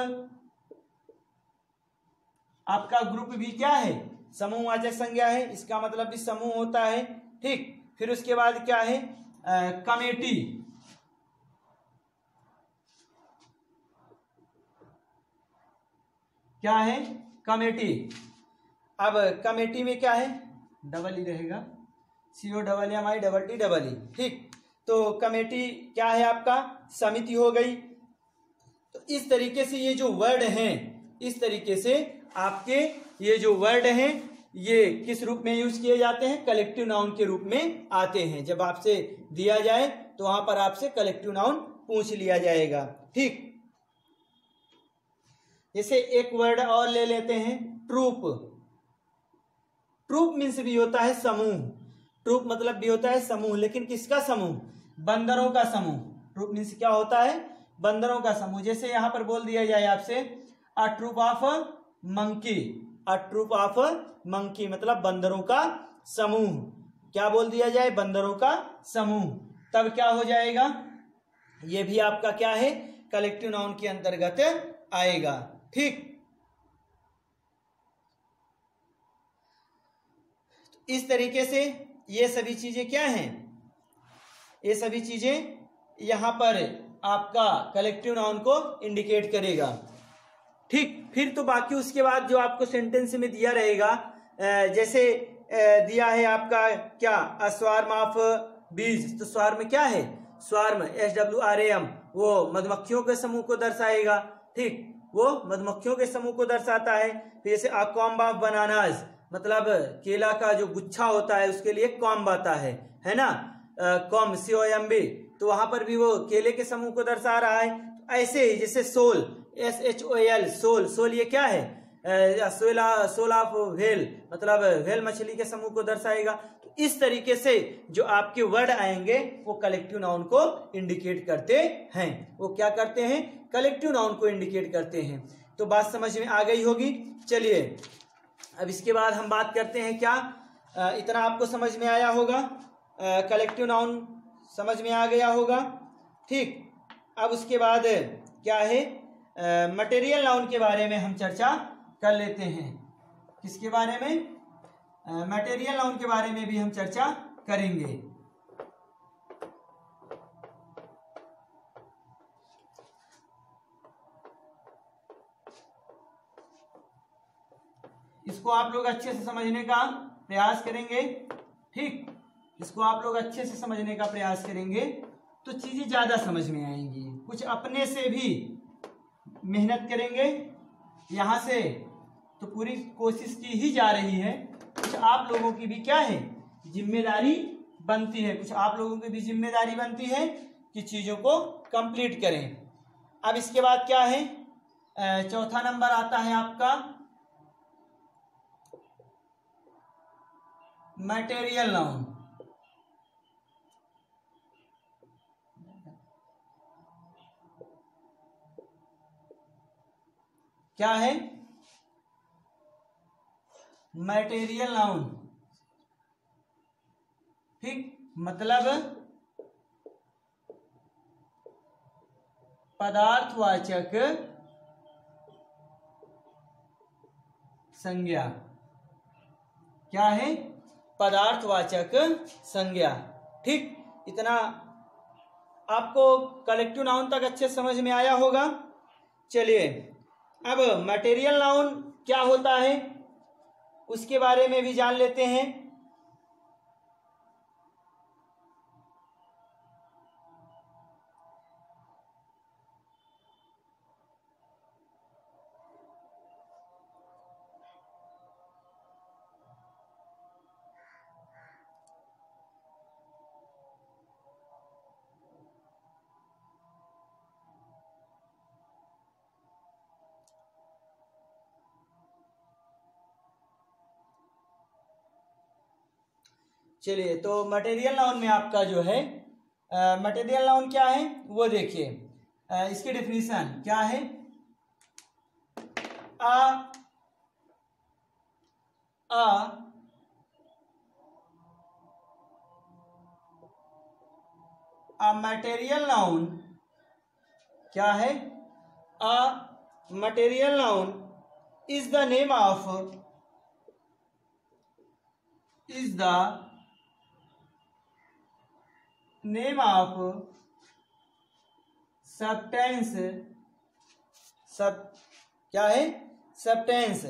आपका ग्रुप भी क्या है? समूह समूहवाचक संज्ञा है। इसका मतलब भी समूह होता है। ठीक। फिर उसके बाद क्या है? कमेटी। क्या है? कमेटी। अब कमेटी में क्या है? डबल ही रहेगा। C O double M I double T double E ठीक। तो कमेटी क्या है आपका? समिति हो गई। तो इस तरीके से ये जो वर्ड हैं, इस तरीके से आपके ये जो वर्ड हैं ये किस रूप में यूज़ किए जाते हैं? कलेक्टिव नाउन के रूप में आते हैं। जब आपसे दिया जाए तो वहाँ पर आपसे कलेक्टिव नाउन पूछ लिया जाएगा। ठीक। जैसे एक वर्ड और ले लेते हैं। ट्रूप ट्रूप मीन्स भी होता है समूह। ट्रूप मतलब भी होता है समूह। लेकिन किसका समूह? बंदरों का समूह। ट्रूप मीन्स क्या होता है? बंदरों का समूह। जैसे यहाँ पर बोल दिया जाए आपसे a troop of monkey a troop of monkey मतलब बंदरों का समूह। क्या बोल दिया जाए? बंदरों का समूह। तब क्या हो जाएगा? ये भी आपका क्या है? कलेक्टिव नाउन के अंतर्गत आएगा। ठीक। इस तरीके से ये सभी चीज़ें क्या हैं? ये सभी चीज़ें यहाँ पर आपका कलेक्टिव नाउन को इंडिकेट करेगा। ठीक, फिर तो बाकी उसके बाद जो आपको सेंटेंस में दिया रहेगा जैसे दिया है आपका क्या? अस्वार्म ऑफ़ बीज। तो स्वार्म क्या है? Swarm S W R M वो मधुमक्खियों के समूह को दर्शाएगा। ठीक, वो मधुमक्खियों के समूह को दर्शाता है। फिर जैसे अकॉम्ब ऑफ़ बनानाज। मतलब केला का जो गुच्छा होता है, उसके लिए कॉम्ब आता है। है ना? Comb, C O M B. तो वहाँ पर भी वो केले के समूह को दर्शा रहा है। ऐसे ही जैसे shoal. S H O L shoal. Shoal ये क्या है? सोला, सोल ऑफ़ वेल मतलब वेल मछली के समूह को दर्शाएगा। तो इस तरीके से जो आपके वर्ड आएँगे, वो कलेक्टिव नाउन को इंडिकेट करते हैं। वो क्या करते हैं? कलेक्टिव नाउन को इंडिकेट करते हैं। तो बात समझ में आ गई होगी? चलिए, अब इसके बाद हम बात करते हैं क्या? इतना आपको समझ में आया होगा? कलेक्टिव नाउन समझ में आ गया होगा? ठीक। अब उसके बाद क्या है? मटेरियल नाउन के बारे में हम चर्चा कर लेते हैं। किसके बारे में? मटेरियल नाउन के बारे में भी हम चर्चा करेंगे। इसको आप लोग अच्छे से समझने का प्रयास करेंगे। ठीक? इसको आप लोग अच्छे से समझने का प्रयास करेंगे तो चीज़ें ज़्यादा समझ में आएँगी। कुछ अपने से भी मेहनत करेंगे, यहाँ से तो पूरी कोशिश की ही जा रही है। कुछ आप लोगों की भी क्या है? ज़िम्मेदारी बनती है। कुछ आप लोगों की भी ज़िम्मेदारी बनती है कि चीज़ों को कंप्लीट करें। अब इसके बाद क्या है? चौथा नंबर आता है आपका। मटेरियल नाउन क्या है? मटेरियल नाउन ठीक? मतलब पदार्थवाचक संज्ञा। क्या है? पदार्थवाचक संज्ञा। ठीक? इतना आपको कलेक्टिव नाउन तक अच्छे समझ में आया होगा। चलिए। अब मटेरियल नाउन क्या होता है? उसके बारे में भी जान लेते हैं। चलिए तो मटेरियल नाउन में आपका जो है मटेरियल नाउन क्या है? वो देखिए। इसकी डेफिनेशन क्या है? आ आ material noun क्या है? a material noun is the name of is the name of substance, sub, क्या है? सबटेंस।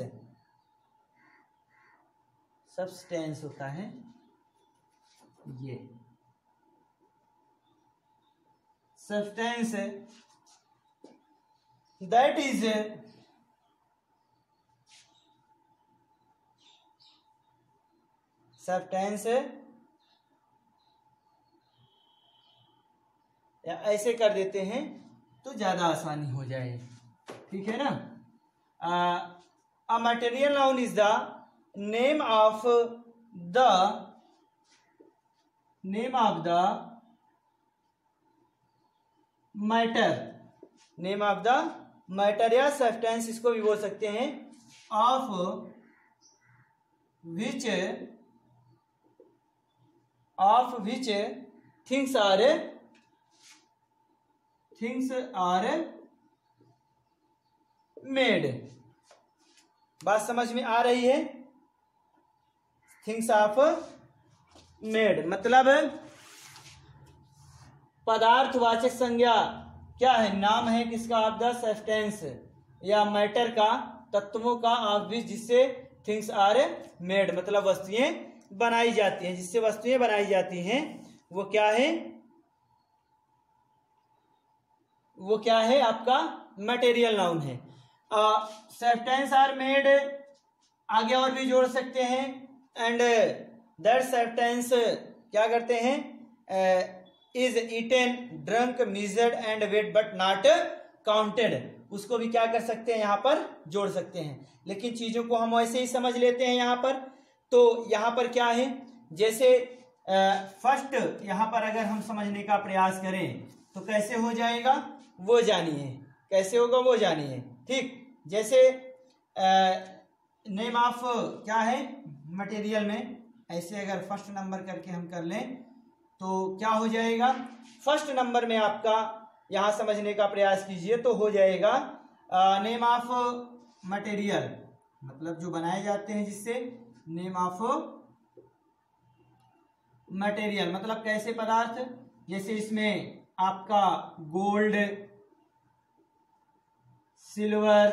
सबस्टेंस होता है ये। Substance that is substance. या ऐसे कर देते हैं तो ज़्यादा आसानी हो जाए। ठीक है ना? A material noun is the name of the name of the matter name of the matter या सब्सटेंस इसको भी बोल सकते हैं। Of which of which things are things are made बात समझ में आ रही है? थिंग्स ऑफ़ मेड मतलब पदार्थवाचक संज्ञा। क्या है? नाम है किसका? ऑफ़ द सब्सटेंस या मैटर का, तत्वों का ऑफ़ भी जिससे थिंग्स आर मेड मतलब वस्तुएँ बनाई जाती हैं, जिससे वस्तुएँ बनाई जाती हैं, वो क्या है? वो क्या है? आपका मटेरियल नाउन है। सेप्टेंस आर मेड आगे और भी जोड़ सकते हैं। एंड दैट सेप्टेंस क्या करते हैं? Is eaten drunk measured and weight but not counted उसको भी क्या कर सकते हैं? यहाँ पर जोड़ सकते हैं। लेकिन चीज़ों को हम वैसे ही समझ लेते हैं यहाँ पर। तो यहाँ पर क्या है? जैसे फ़र्स्ट यहाँ पर अगर हम समझने का प्रयास करें तो कैसे हो जाएगा? वो जानिए। कैसे होगा वो जानिए। ठीक, जैसे नेम ऑफ़ क्या है मटेरियल में? ऐसे अगर फ़र्स्ट नंबर करके हम कर लें तो क्या हो जाएगा? फ़र्स्ट नंबर में आपका यहाँ समझने का प्रयास कीजिए तो हो जाएगा नेम ऑफ़ मटेरियल मतलब जो बनाए जाते हैं जिससे नेम ऑफ़ मटेरियल मतलब कैसे पदार्थ? जैसे इसमें आपका गोल्ड, सिल्वर,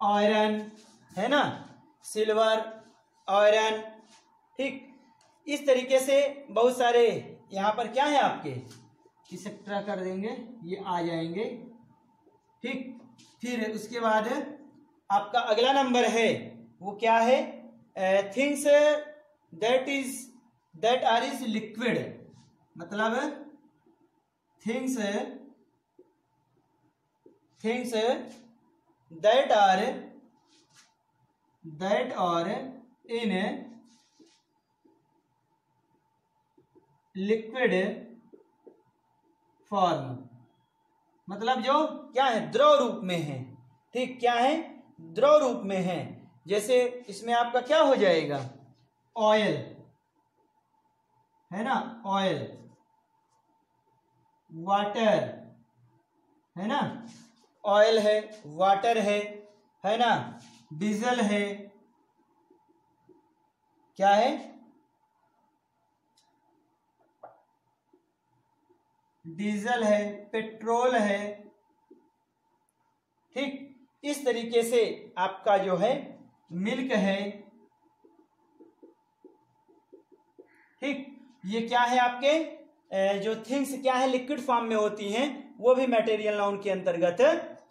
आयरन, है ना? सिल्वर, आयरन, ठीक। इस तरीके से बहुत सारे यहाँ पर क्या है आपके? इसे ट्रा कर देंगे, ये आ जाएँगे, ठीक। फिर उसके बाद आपका अगला नंबर है, वो क्या है? Things that is that are is liquid मतलब things things that are that are in liquid form मतलब जो क्या है? द्रव रूप में है। ठीक, क्या है? द्रव रूप में है। जैसे इसमें आपका क्या हो जाएगा? ऑयल है ना? ऑयल वाटर है ना? ऑयल है वाटर है है ना? डीजल है. क्या है? डीजल है पेट्रोल है. ठीक, इस तरीके से आपका जो है मिल्क है. ठीक ये क्या है आपके? जो थिंग्स क्या है लिक्विड फॉर्म में होती हैं, वो भी मटेरियल नाउन के अंतर्गत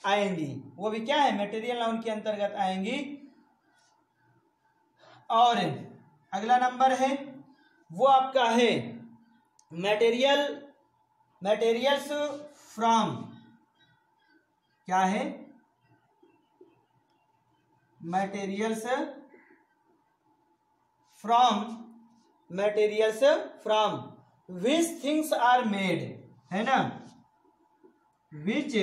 आएँगी। वो भी क्या है? मटेरियल नाउन के अंतर्गत आएँगी। और अगला नंबर है, वो आपका है मटेरियल मटेरियल्स फ्रॉम क्या है? Materials from materials from which things are made है ना? विच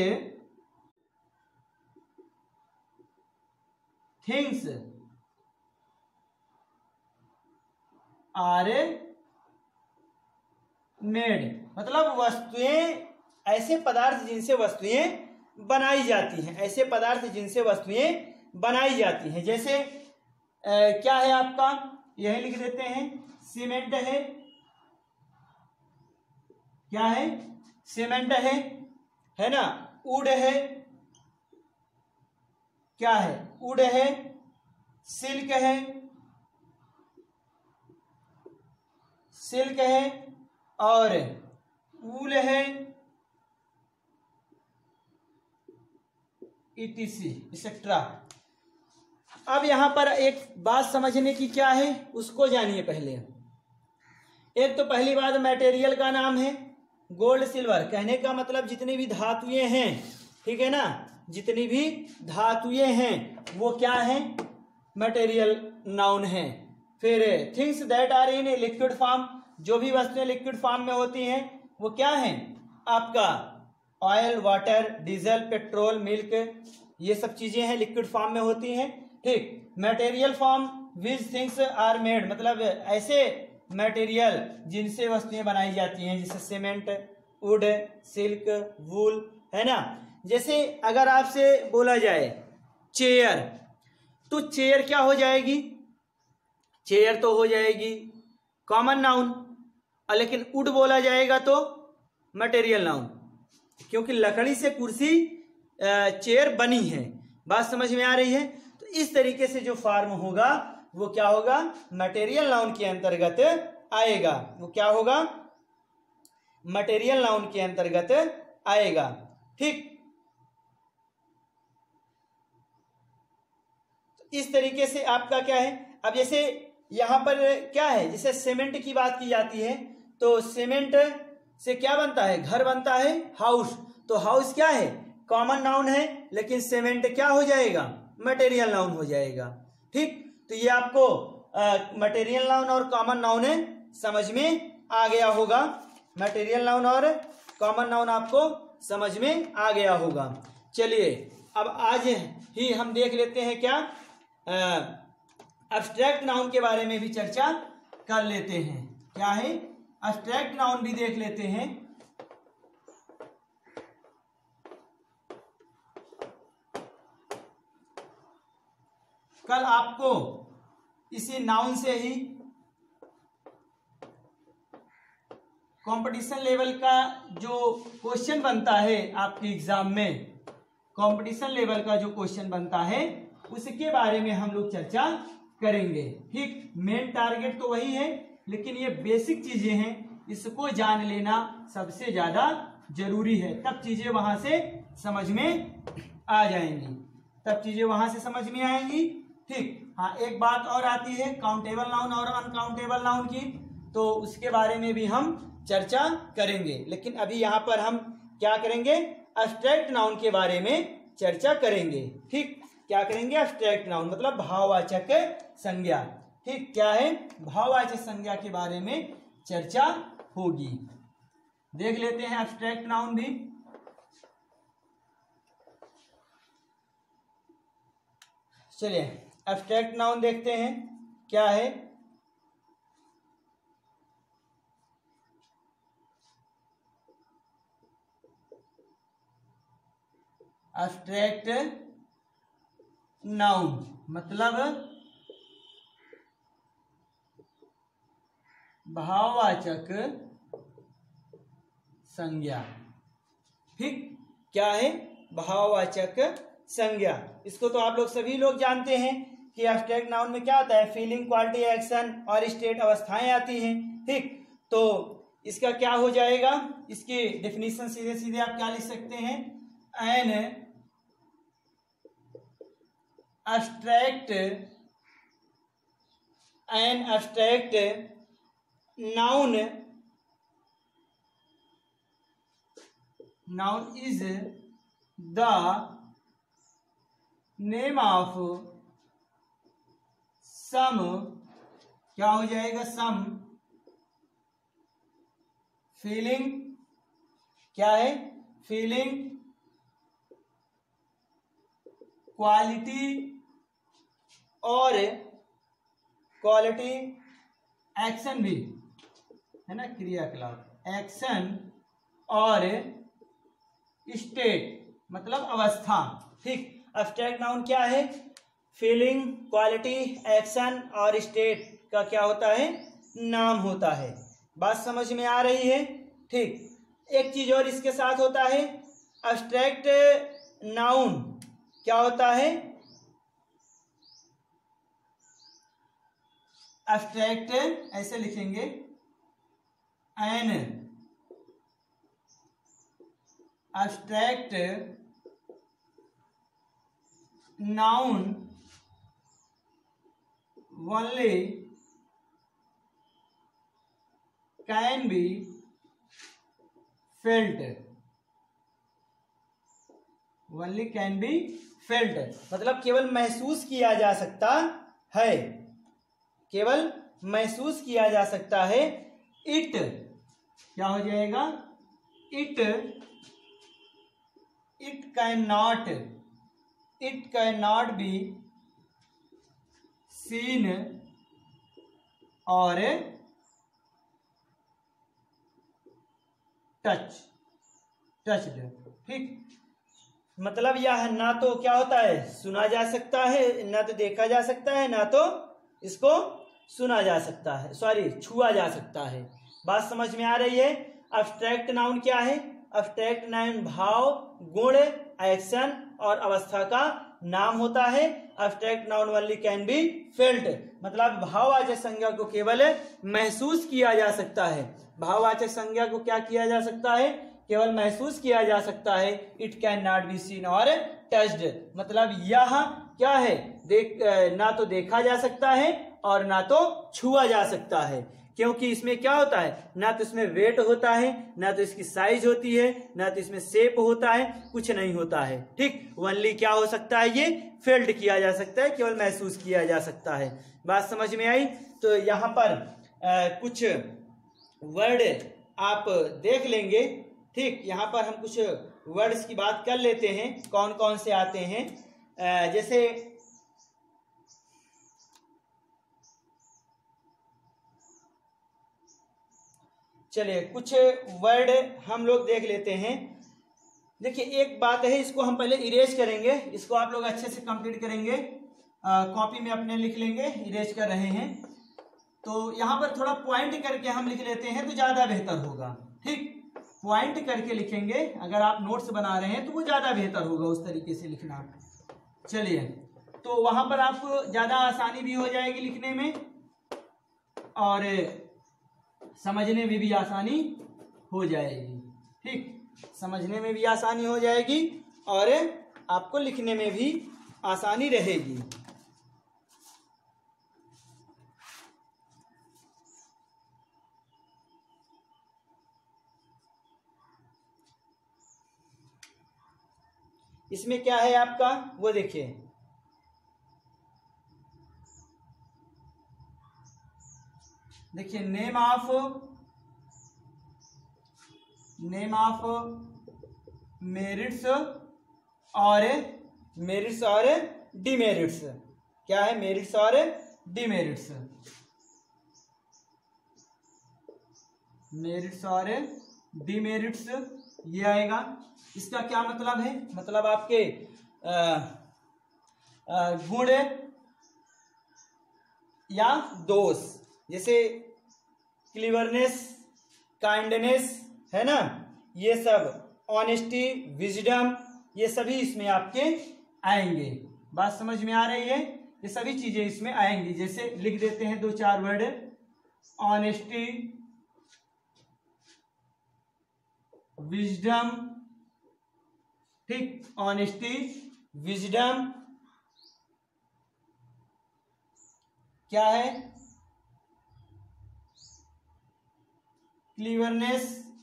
थिंग्स आर मेड मतलब वस्तुएँ ऐसे पदार्थ जिनसे वस्तुएँ बनाई जाती हैं ऐसे पदार्थ जिनसे वस्तुएँ बनाई जाती हैं। जैसे आ, क्या है आपका? यही लिख देते हैं। सीमेंट है। क्या है? सीमेंट है है ना? उड है। क्या है? उड है। सिल्क है। सिल्क है और ऊल है। इटीसी एक्सेट्रा अब यहाँ पर एक बात समझने की क्या है, उसको जानिए पहले। एक तो पहली बात मटेरियल का नाम है गोल्ड सिल्वर कहने का मतलब जितनी भी धातुएँ हैं, ठीक है ना? जितनी भी धातुएँ हैं, वो क्या है? मटेरियल नाउन है। फिर things that are in liquid form जो भी वस्तुएँ लिक्विड फॉर्म में होती हैं, वो क्या है? आपका oil water diesel petrol milk ये सब चीज़ें हैं लिक्विड फॉर्म में होती हैं, ठीक? Material form which things are made मतलब ऐसे मटेरियल जिनसे वस्तुएँ बनाई जाती हैं, जैसे सीमेंट वुड सिल्क, वूल, है ना? जैसे अगर आपसे बोला जाए, चेयर तो चेयर क्या हो जाएगी? चेयर तो हो जाएगी कॉमन नाउन लेकिन उड बोला जाएगा तो मटेरियल नाउन क्योंकि लकड़ी से कुर्सी चेयर बनी है। बात समझ में आ रही है? तो इस तरीके से जो फार्म होगा वो क्या होगा? मटेरियल नाउन के अंतर्गत आएगा। वो क्या होगा? मटेरियल नाउन के अंतर्गत आएगा। ठीक। तो इस तरीके से आपका क्या है? अब जैसे यहाँ पर क्या है? जैसे सीमेंट की बात की जाती है तो सीमेंट से क्या बनता है? घर बनता है हाउस तो हाउस क्या है? कॉमन नाउन है, लेकिन सीमेंट क्या हो जाएगा? मटेरियल नाउन हो जाएगा। ठीक। तो ये आपको मटेरियल नाउन और कॉमन नाउन समझ में आ गया होगा। मटेरियल नाउन और कॉमन नाउन आपको समझ में आ गया होगा। चलिए, अब आज ही हम देख लेते हैं क्या अब्स्ट्रैक्ट नाउन के बारे में भी चर्चा कर लेते हैं। क्या है? अब्स्ट्रैक्ट नाउन भी देख लेते हैं। कल आपको इसी नाउन से ही कंपटीशन लेवल का जो क्वेश्चन बनता है आपके एग्ज़ाम में कंपटीशन लेवल का जो क्वेश्चन बनता है, उसके बारे में हम लोग चर्चा करेंगे। ठीक मेन टारगेट तो वही है, लेकिन ये बेसिक चीज़ें हैं, इसको जान लेना सबसे ज़्यादा ज़रूरी है। तब चीज़ें वहाँ से समझ में आ जाएँगी। तब चीज़ें वहाँ से समझ में आएँगी। ठीक हाँ एक बात और आती है काउंटेबल नाउन और अनकाउंटेबल नाउन की तो उसके बारे में भी हम चर्चा करेंगे। लेकिन अभी यहाँ पर हम क्या करेंगे? अब्स्ट्रैक्ट नाउन के बारे में चर्चा करेंगे। ठीक, क्या करेंगे? अब्स्ट्रैक्ट नाउन मतलब भाववाचक संज्ञा। ठीक, क्या है? भाववाचक संज्ञा के बारे में चर्चा होगी। देख लेते हैं अब्स्ट्रैक्ट नाउन भी। चलिए एब्स्ट्रैक्ट नाउन देखते हैं। क्या है? एब्स्ट्रैक्ट नाउन मतलब भाववाचक संज्ञा। ठीक? क्या है? भाववाचक संज्ञा। इसको तो आप लोग सभी लोग जानते हैं। कि एब्स्ट्रैक्ट नाउन में क्या होता है? फीलिंग क्वालिटी एक्शन और स्टेट अवस्थाएँ आती हैं, ठीक? तो इसका क्या हो जाएगा? इसकी डेफिनेशन सीधे सीधे आप क्या लिख सकते हैं? An abstract an abstract noun noun is the name of some क्या हो जाएगा सम? फीलिंग क्या है? फीलिंग क्वालिटी और क्वालिटी एक्शन भी, है ना, क्रियाकलाप। एक्शन और स्टेट मतलब अवस्था। ठीक अब्स्ट्रैक्ट नाउन क्या है? फीलिंग क्वालिटी एक्शन और स्टेट का क्या होता है? नाम होता है। बात समझ में आ रही है? ठीक। एक चीज़ और इसके साथ होता है। अब्स्ट्रैक्ट नाउन क्या होता है? अब्स्ट्रैक्ट ऐसे लिखेंगे। An abstract noun only can be felt only can be felt मतलब केवल महसूस किया जा सकता है। केवल महसूस किया जा सकता है। इट क्या हो जाएगा? It it can not it can not be seen और टच टच्ड ठीक? मतलब यह ना तो क्या होता है? सुना जा सकता है, ना तो देखा जा सकता है, ना तो इसको सुना जा सकता है सॉरी छुआ जा सकता है। बात समझ में आ रही है? अब्स्ट्रैक्ट नाउन क्या है? अब्स्ट्रैक्ट नाउन भाव, गुण एक्शन और अवस्था का नाम होता है abstract noun only can be felt मतलब भाववाचक संज्ञा को केवल महसूस किया जा सकता है। भाववाचक संज्ञा को क्या किया जा सकता है? केवल महसूस किया जा सकता है। It can not be seen और टस्ड मतलब यह क्या है? देख ना तो देखा जा सकता है और ना तो छुआ जा सकता है। क्योंकि इसमें क्या होता है? ना तो इसमें वेट होता है ना तो इसकी साइज़ होती है ना तो इसमें शेप होता है कुछ नहीं होता है। ठीक? वनली क्या हो सकता है ये? फेल्ड किया जा सकता है केवल महसूस किया जा सकता है। बात समझ में आई? तो यहाँ पर आ, कुछ वर्ड आप देख लेंगे। ठीक? यहाँ पर हम कुछ वर्ड्स की बात कर लेते हैं। कौन कौन से आते हैं? जैसे चलिए, कुछ वर्ड हम लोग देख लेते हैं। देखिए, एक बात है, इसको हम पहले इरेज करेंगे। इसको आप लोग अच्छे से कंप्लीट करेंगे। कॉपी में अपने लिख लेंगे इरेज कर रहे हैं। तो यहाँ पर थोड़ा पॉइंट करके हम लिख लेते हैं तो ज़्यादा बेहतर होगा। ठीक? पॉइंट करके लिखेंगे। अगर आप नोट्स बना रहे हैं तो वो ज़्यादा बेहतर होगा उस तरीके से लिखना। चलिए तो वहाँ पर आपको ज़्यादा आसानी भी हो जाएगी लिखने में। और समझने में भी आसानी हो जाएगी। ठीक? समझने में भी आसानी हो जाएगी और आपको लिखने में भी आसानी रहेगी। इसमें क्या है आपका? वो देखिए। देखिए name of name of merits और मेरिट्स और डिमेरिट्स क्या है? मेरिट्स और डिमेरिट्स मेरिट्स और डिमेरिट्स ये आएगा। इसका क्या मतलब है? मतलब आपके गुण या दोष। जैसे क्लीवरनेस, काइंडनेस, है ना? ये सब, ऑनेस्टी, विजडम, ये सभी इसमें आपके आएँगे। बात समझ में आ रही है? ये सभी चीज़ें इसमें आएँगी। जैसे लिख देते हैं दो चार वर्ड, ऑनेस्टी, विजडम, ठीक, ऑनेस्टी, विजडम। क्या है? क्लीवरनेस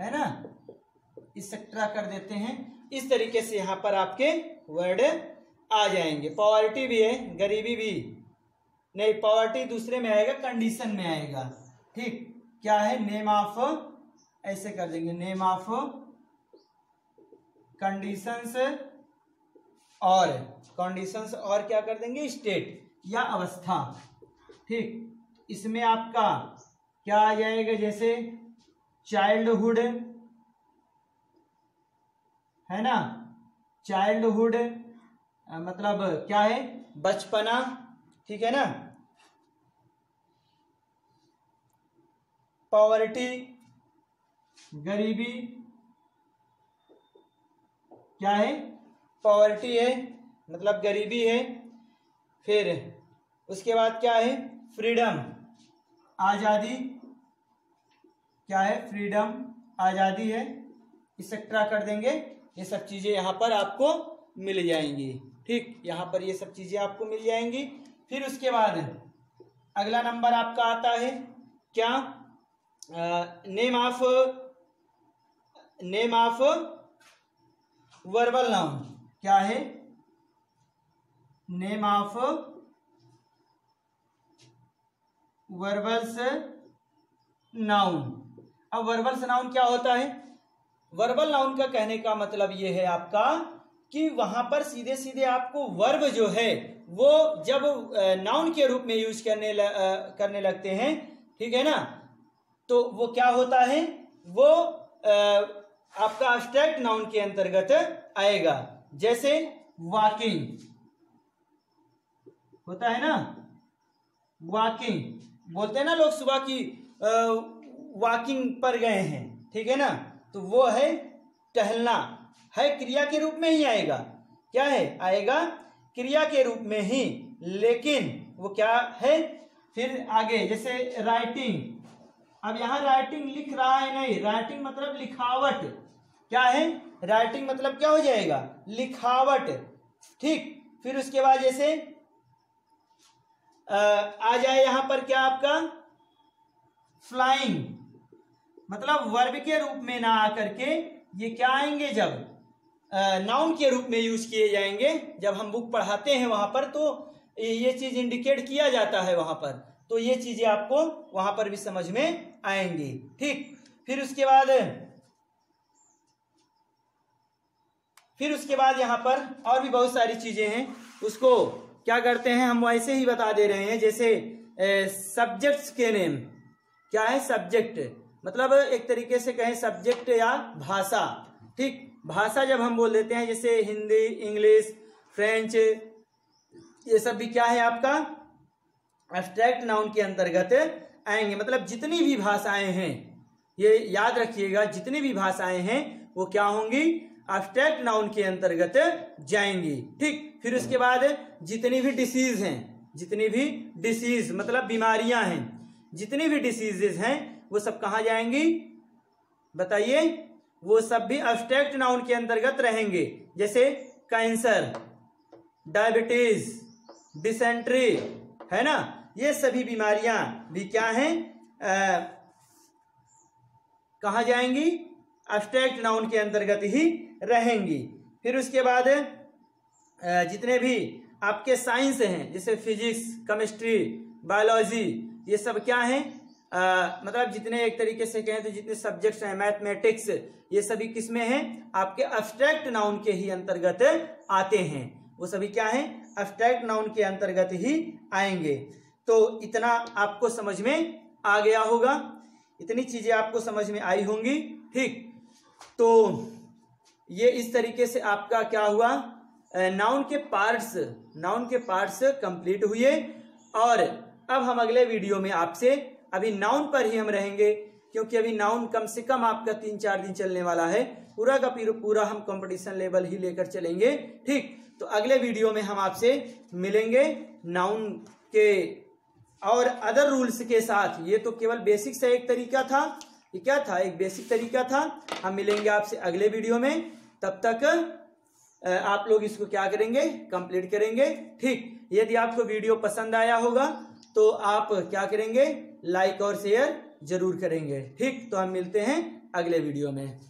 है ना? इसेक्ट्रा कर देते हैं। इस तरीके से यहाँ पर आपके वर्ड आ जाएँगे। पॉवर्टी भी है, गरीबी भी। नहीं पॉवर्टी दूसरे में आएगा कंडीशन में आएगा। ठीक? क्या है? नेम ऑफ़ ऐसे कर देंगे। नेम ऑफ़ कंडीशंस और। कंडीशंस और क्या कर देंगे? स्टेट या अवस्था। ठीक, इसमें आपका क्या आ जाएगा जैसे चाइल्डहुड है ना? चाइल्डहुड मतलब क्या है? बचपना, ठीक है ना? पॉवर्टी गरीबी, क्या है? पॉवर्टी है मतलब गरीबी है, फिर उसके बाद क्या है? फ्रीडम, आज़ादी। क्या है? फ्रीडम, आज़ादी है। इसेक्ट्रा कर देंगे। ये सब चीज़ें यहाँ पर आपको मिल जाएँगी। ठीक? यहाँ पर ये सब चीज़ें आपको मिल जाएँगी। फिर उसके बाद अगला नंबर आपका आता है। क्या? Name of name of verbal noun क्या है? Name of verbals noun. अब वर्बल्स नाउन क्या होता है? वर्बल नाउन का कहने का मतलब ये है आपका कि वहाँ पर सीधे सीधे आपको वर्ब जो है वो जब नाउन के रूप में यूज़ करने ल, करने लगते हैं ठीक है ना? तो वो क्या होता है? वो आपका अब्स्ट्रैक्ट नाउन के अंतर्गत आएगा। जैसे वॉकिंग होता है ना? वॉकिंग बोलते हैं ना लोग सुबह की वॉकिंग पर गए हैं, ठीक है ना? तो वो है टहलना, है क्रिया के रूप में ही आएगा। क्या है? आएगा क्रिया के रूप में ही। लेकिन वो क्या है? फिर आगे, जैसे राइटिंग अब यहाँ राइटिंग लिख रहा है नहीं। राइटिंग मतलब लिखावट। क्या है? राइटिंग मतलब क्या हो जाएगा? लिखावट। ठीक? फिर उसके बाद जैसे आ जाए यहाँ पर क्या आपका? फ्लाइंग मतलब वर्ब के रूप में ना आकर के ये क्या आएँगे जब? नाउन के रूप में यूज़ किए जाएँगे। जब हम बुक पढ़ाते हैं वहाँ पर तो ये चीज़ इंडिकेट किया जाता है वहाँ पर। तो ये चीज़ें आपको वहाँ पर भी समझ में आएँगी। ठीक? फिर उसके बाद, फिर उसके बाद यहाँ पर और भी बहुत सारी चीज़ें हैं। उसको क्या करते हैं, हम वैसे ही बता दे रहे हैं, जैसे सब्जेक्ट्स के नेम क्या है सब्जेक्ट मतलब एक तरीके से कहें सब्जेक्ट या भाषा। ठीक? भाषा जब हम बोल देते हैं, जैसे हिंदी, इंग्लिश, फ्रेंच, ये सब भी क्या है आपका? एब्स्ट्रैक्ट नाउन के अंतर्गत आएँगे। मतलब जितनी भी भाषाएँ हैं, ये याद रखिएगा, जितनी भी भाषाएँ हैं, वो क्या होंगी? एब्स्ट्रैक्ट नाउन के अंतर्गत जाएँगी। ठीक? फिर उसके बाद जितनी भी डिसीज हैं, जितनी भी डिसीज मतलब बीमारियाँ हैं, जितनी भी डिसीजेज हैं, वो सब कहा जाएँगी? बताइए। वो सब भी अब्स्ट्रैक्ट नाउन के अंतर्गत रहेंगे। जैसे कैंसर डायबिटीज़ डिसेंट्री है ना? ये सभी बीमारियाँ भी क्या हैं? कहा जाएँगी? अब्स्ट्रैक्ट नाउन के अंतर्गत ही रहेंगी। फिर उसके बाद जितने भी आपके साइंस हैं, जैसे फिजिक्स, केमिस्ट्री, बायोलॉजी, ये सब क्या हैं? मतलब जितने एक तरीके से कहें तो जितने सब्जेक्ट्स हैं, मैथमेटिक्स, ये सभी किसमें हैं? आपके अब्स्ट्रैक्ट नाउन के ही अंतर्गत आते हैं। वो सभी क्या हैं? अब्स्ट्रैक्ट नाउन के अंतर्गत ही आएँगे। तो इतना आपको समझ में आ गया होगा। इतनी चीज़ें आपको समझ में आई होंगी। ठीक। तो ये इस तरीके से आपका क्या हुआ? नाउन के पार्ट्स नाउन के पार्ट्स कंप्लीट हुए। और अब हम अगले वीडियो में आपसे, अभी नाउन पर ही हम रहेंगे, क्योंकि अभी नाउन कम से कम आपका तीन चार दिन चलने वाला है। पूरा का पूरा हम कंपटीशन लेवल ही लेकर चलेंगे, ठीक? तो अगले वीडियो में हम आपसे मिलेंगे नाउन के और अदर रूल्स के साथ। ये तो केवल बेसिक से एक तरीका था। ये क्या था? एक बेसिक तरीका था। हम मिलेंगे आपसे अगले वीडियो में। तब तक आप लोग इसको क्या करेंगे? कंप्लीट करेंगे। ठीक, यदि आपको वीडियो पसंद आया होगा तो आप क्या करेंगे? लाइक और शेयर ज़रूर करेंगे। ठीक तो हम मिलते हैं अगले वीडियो में।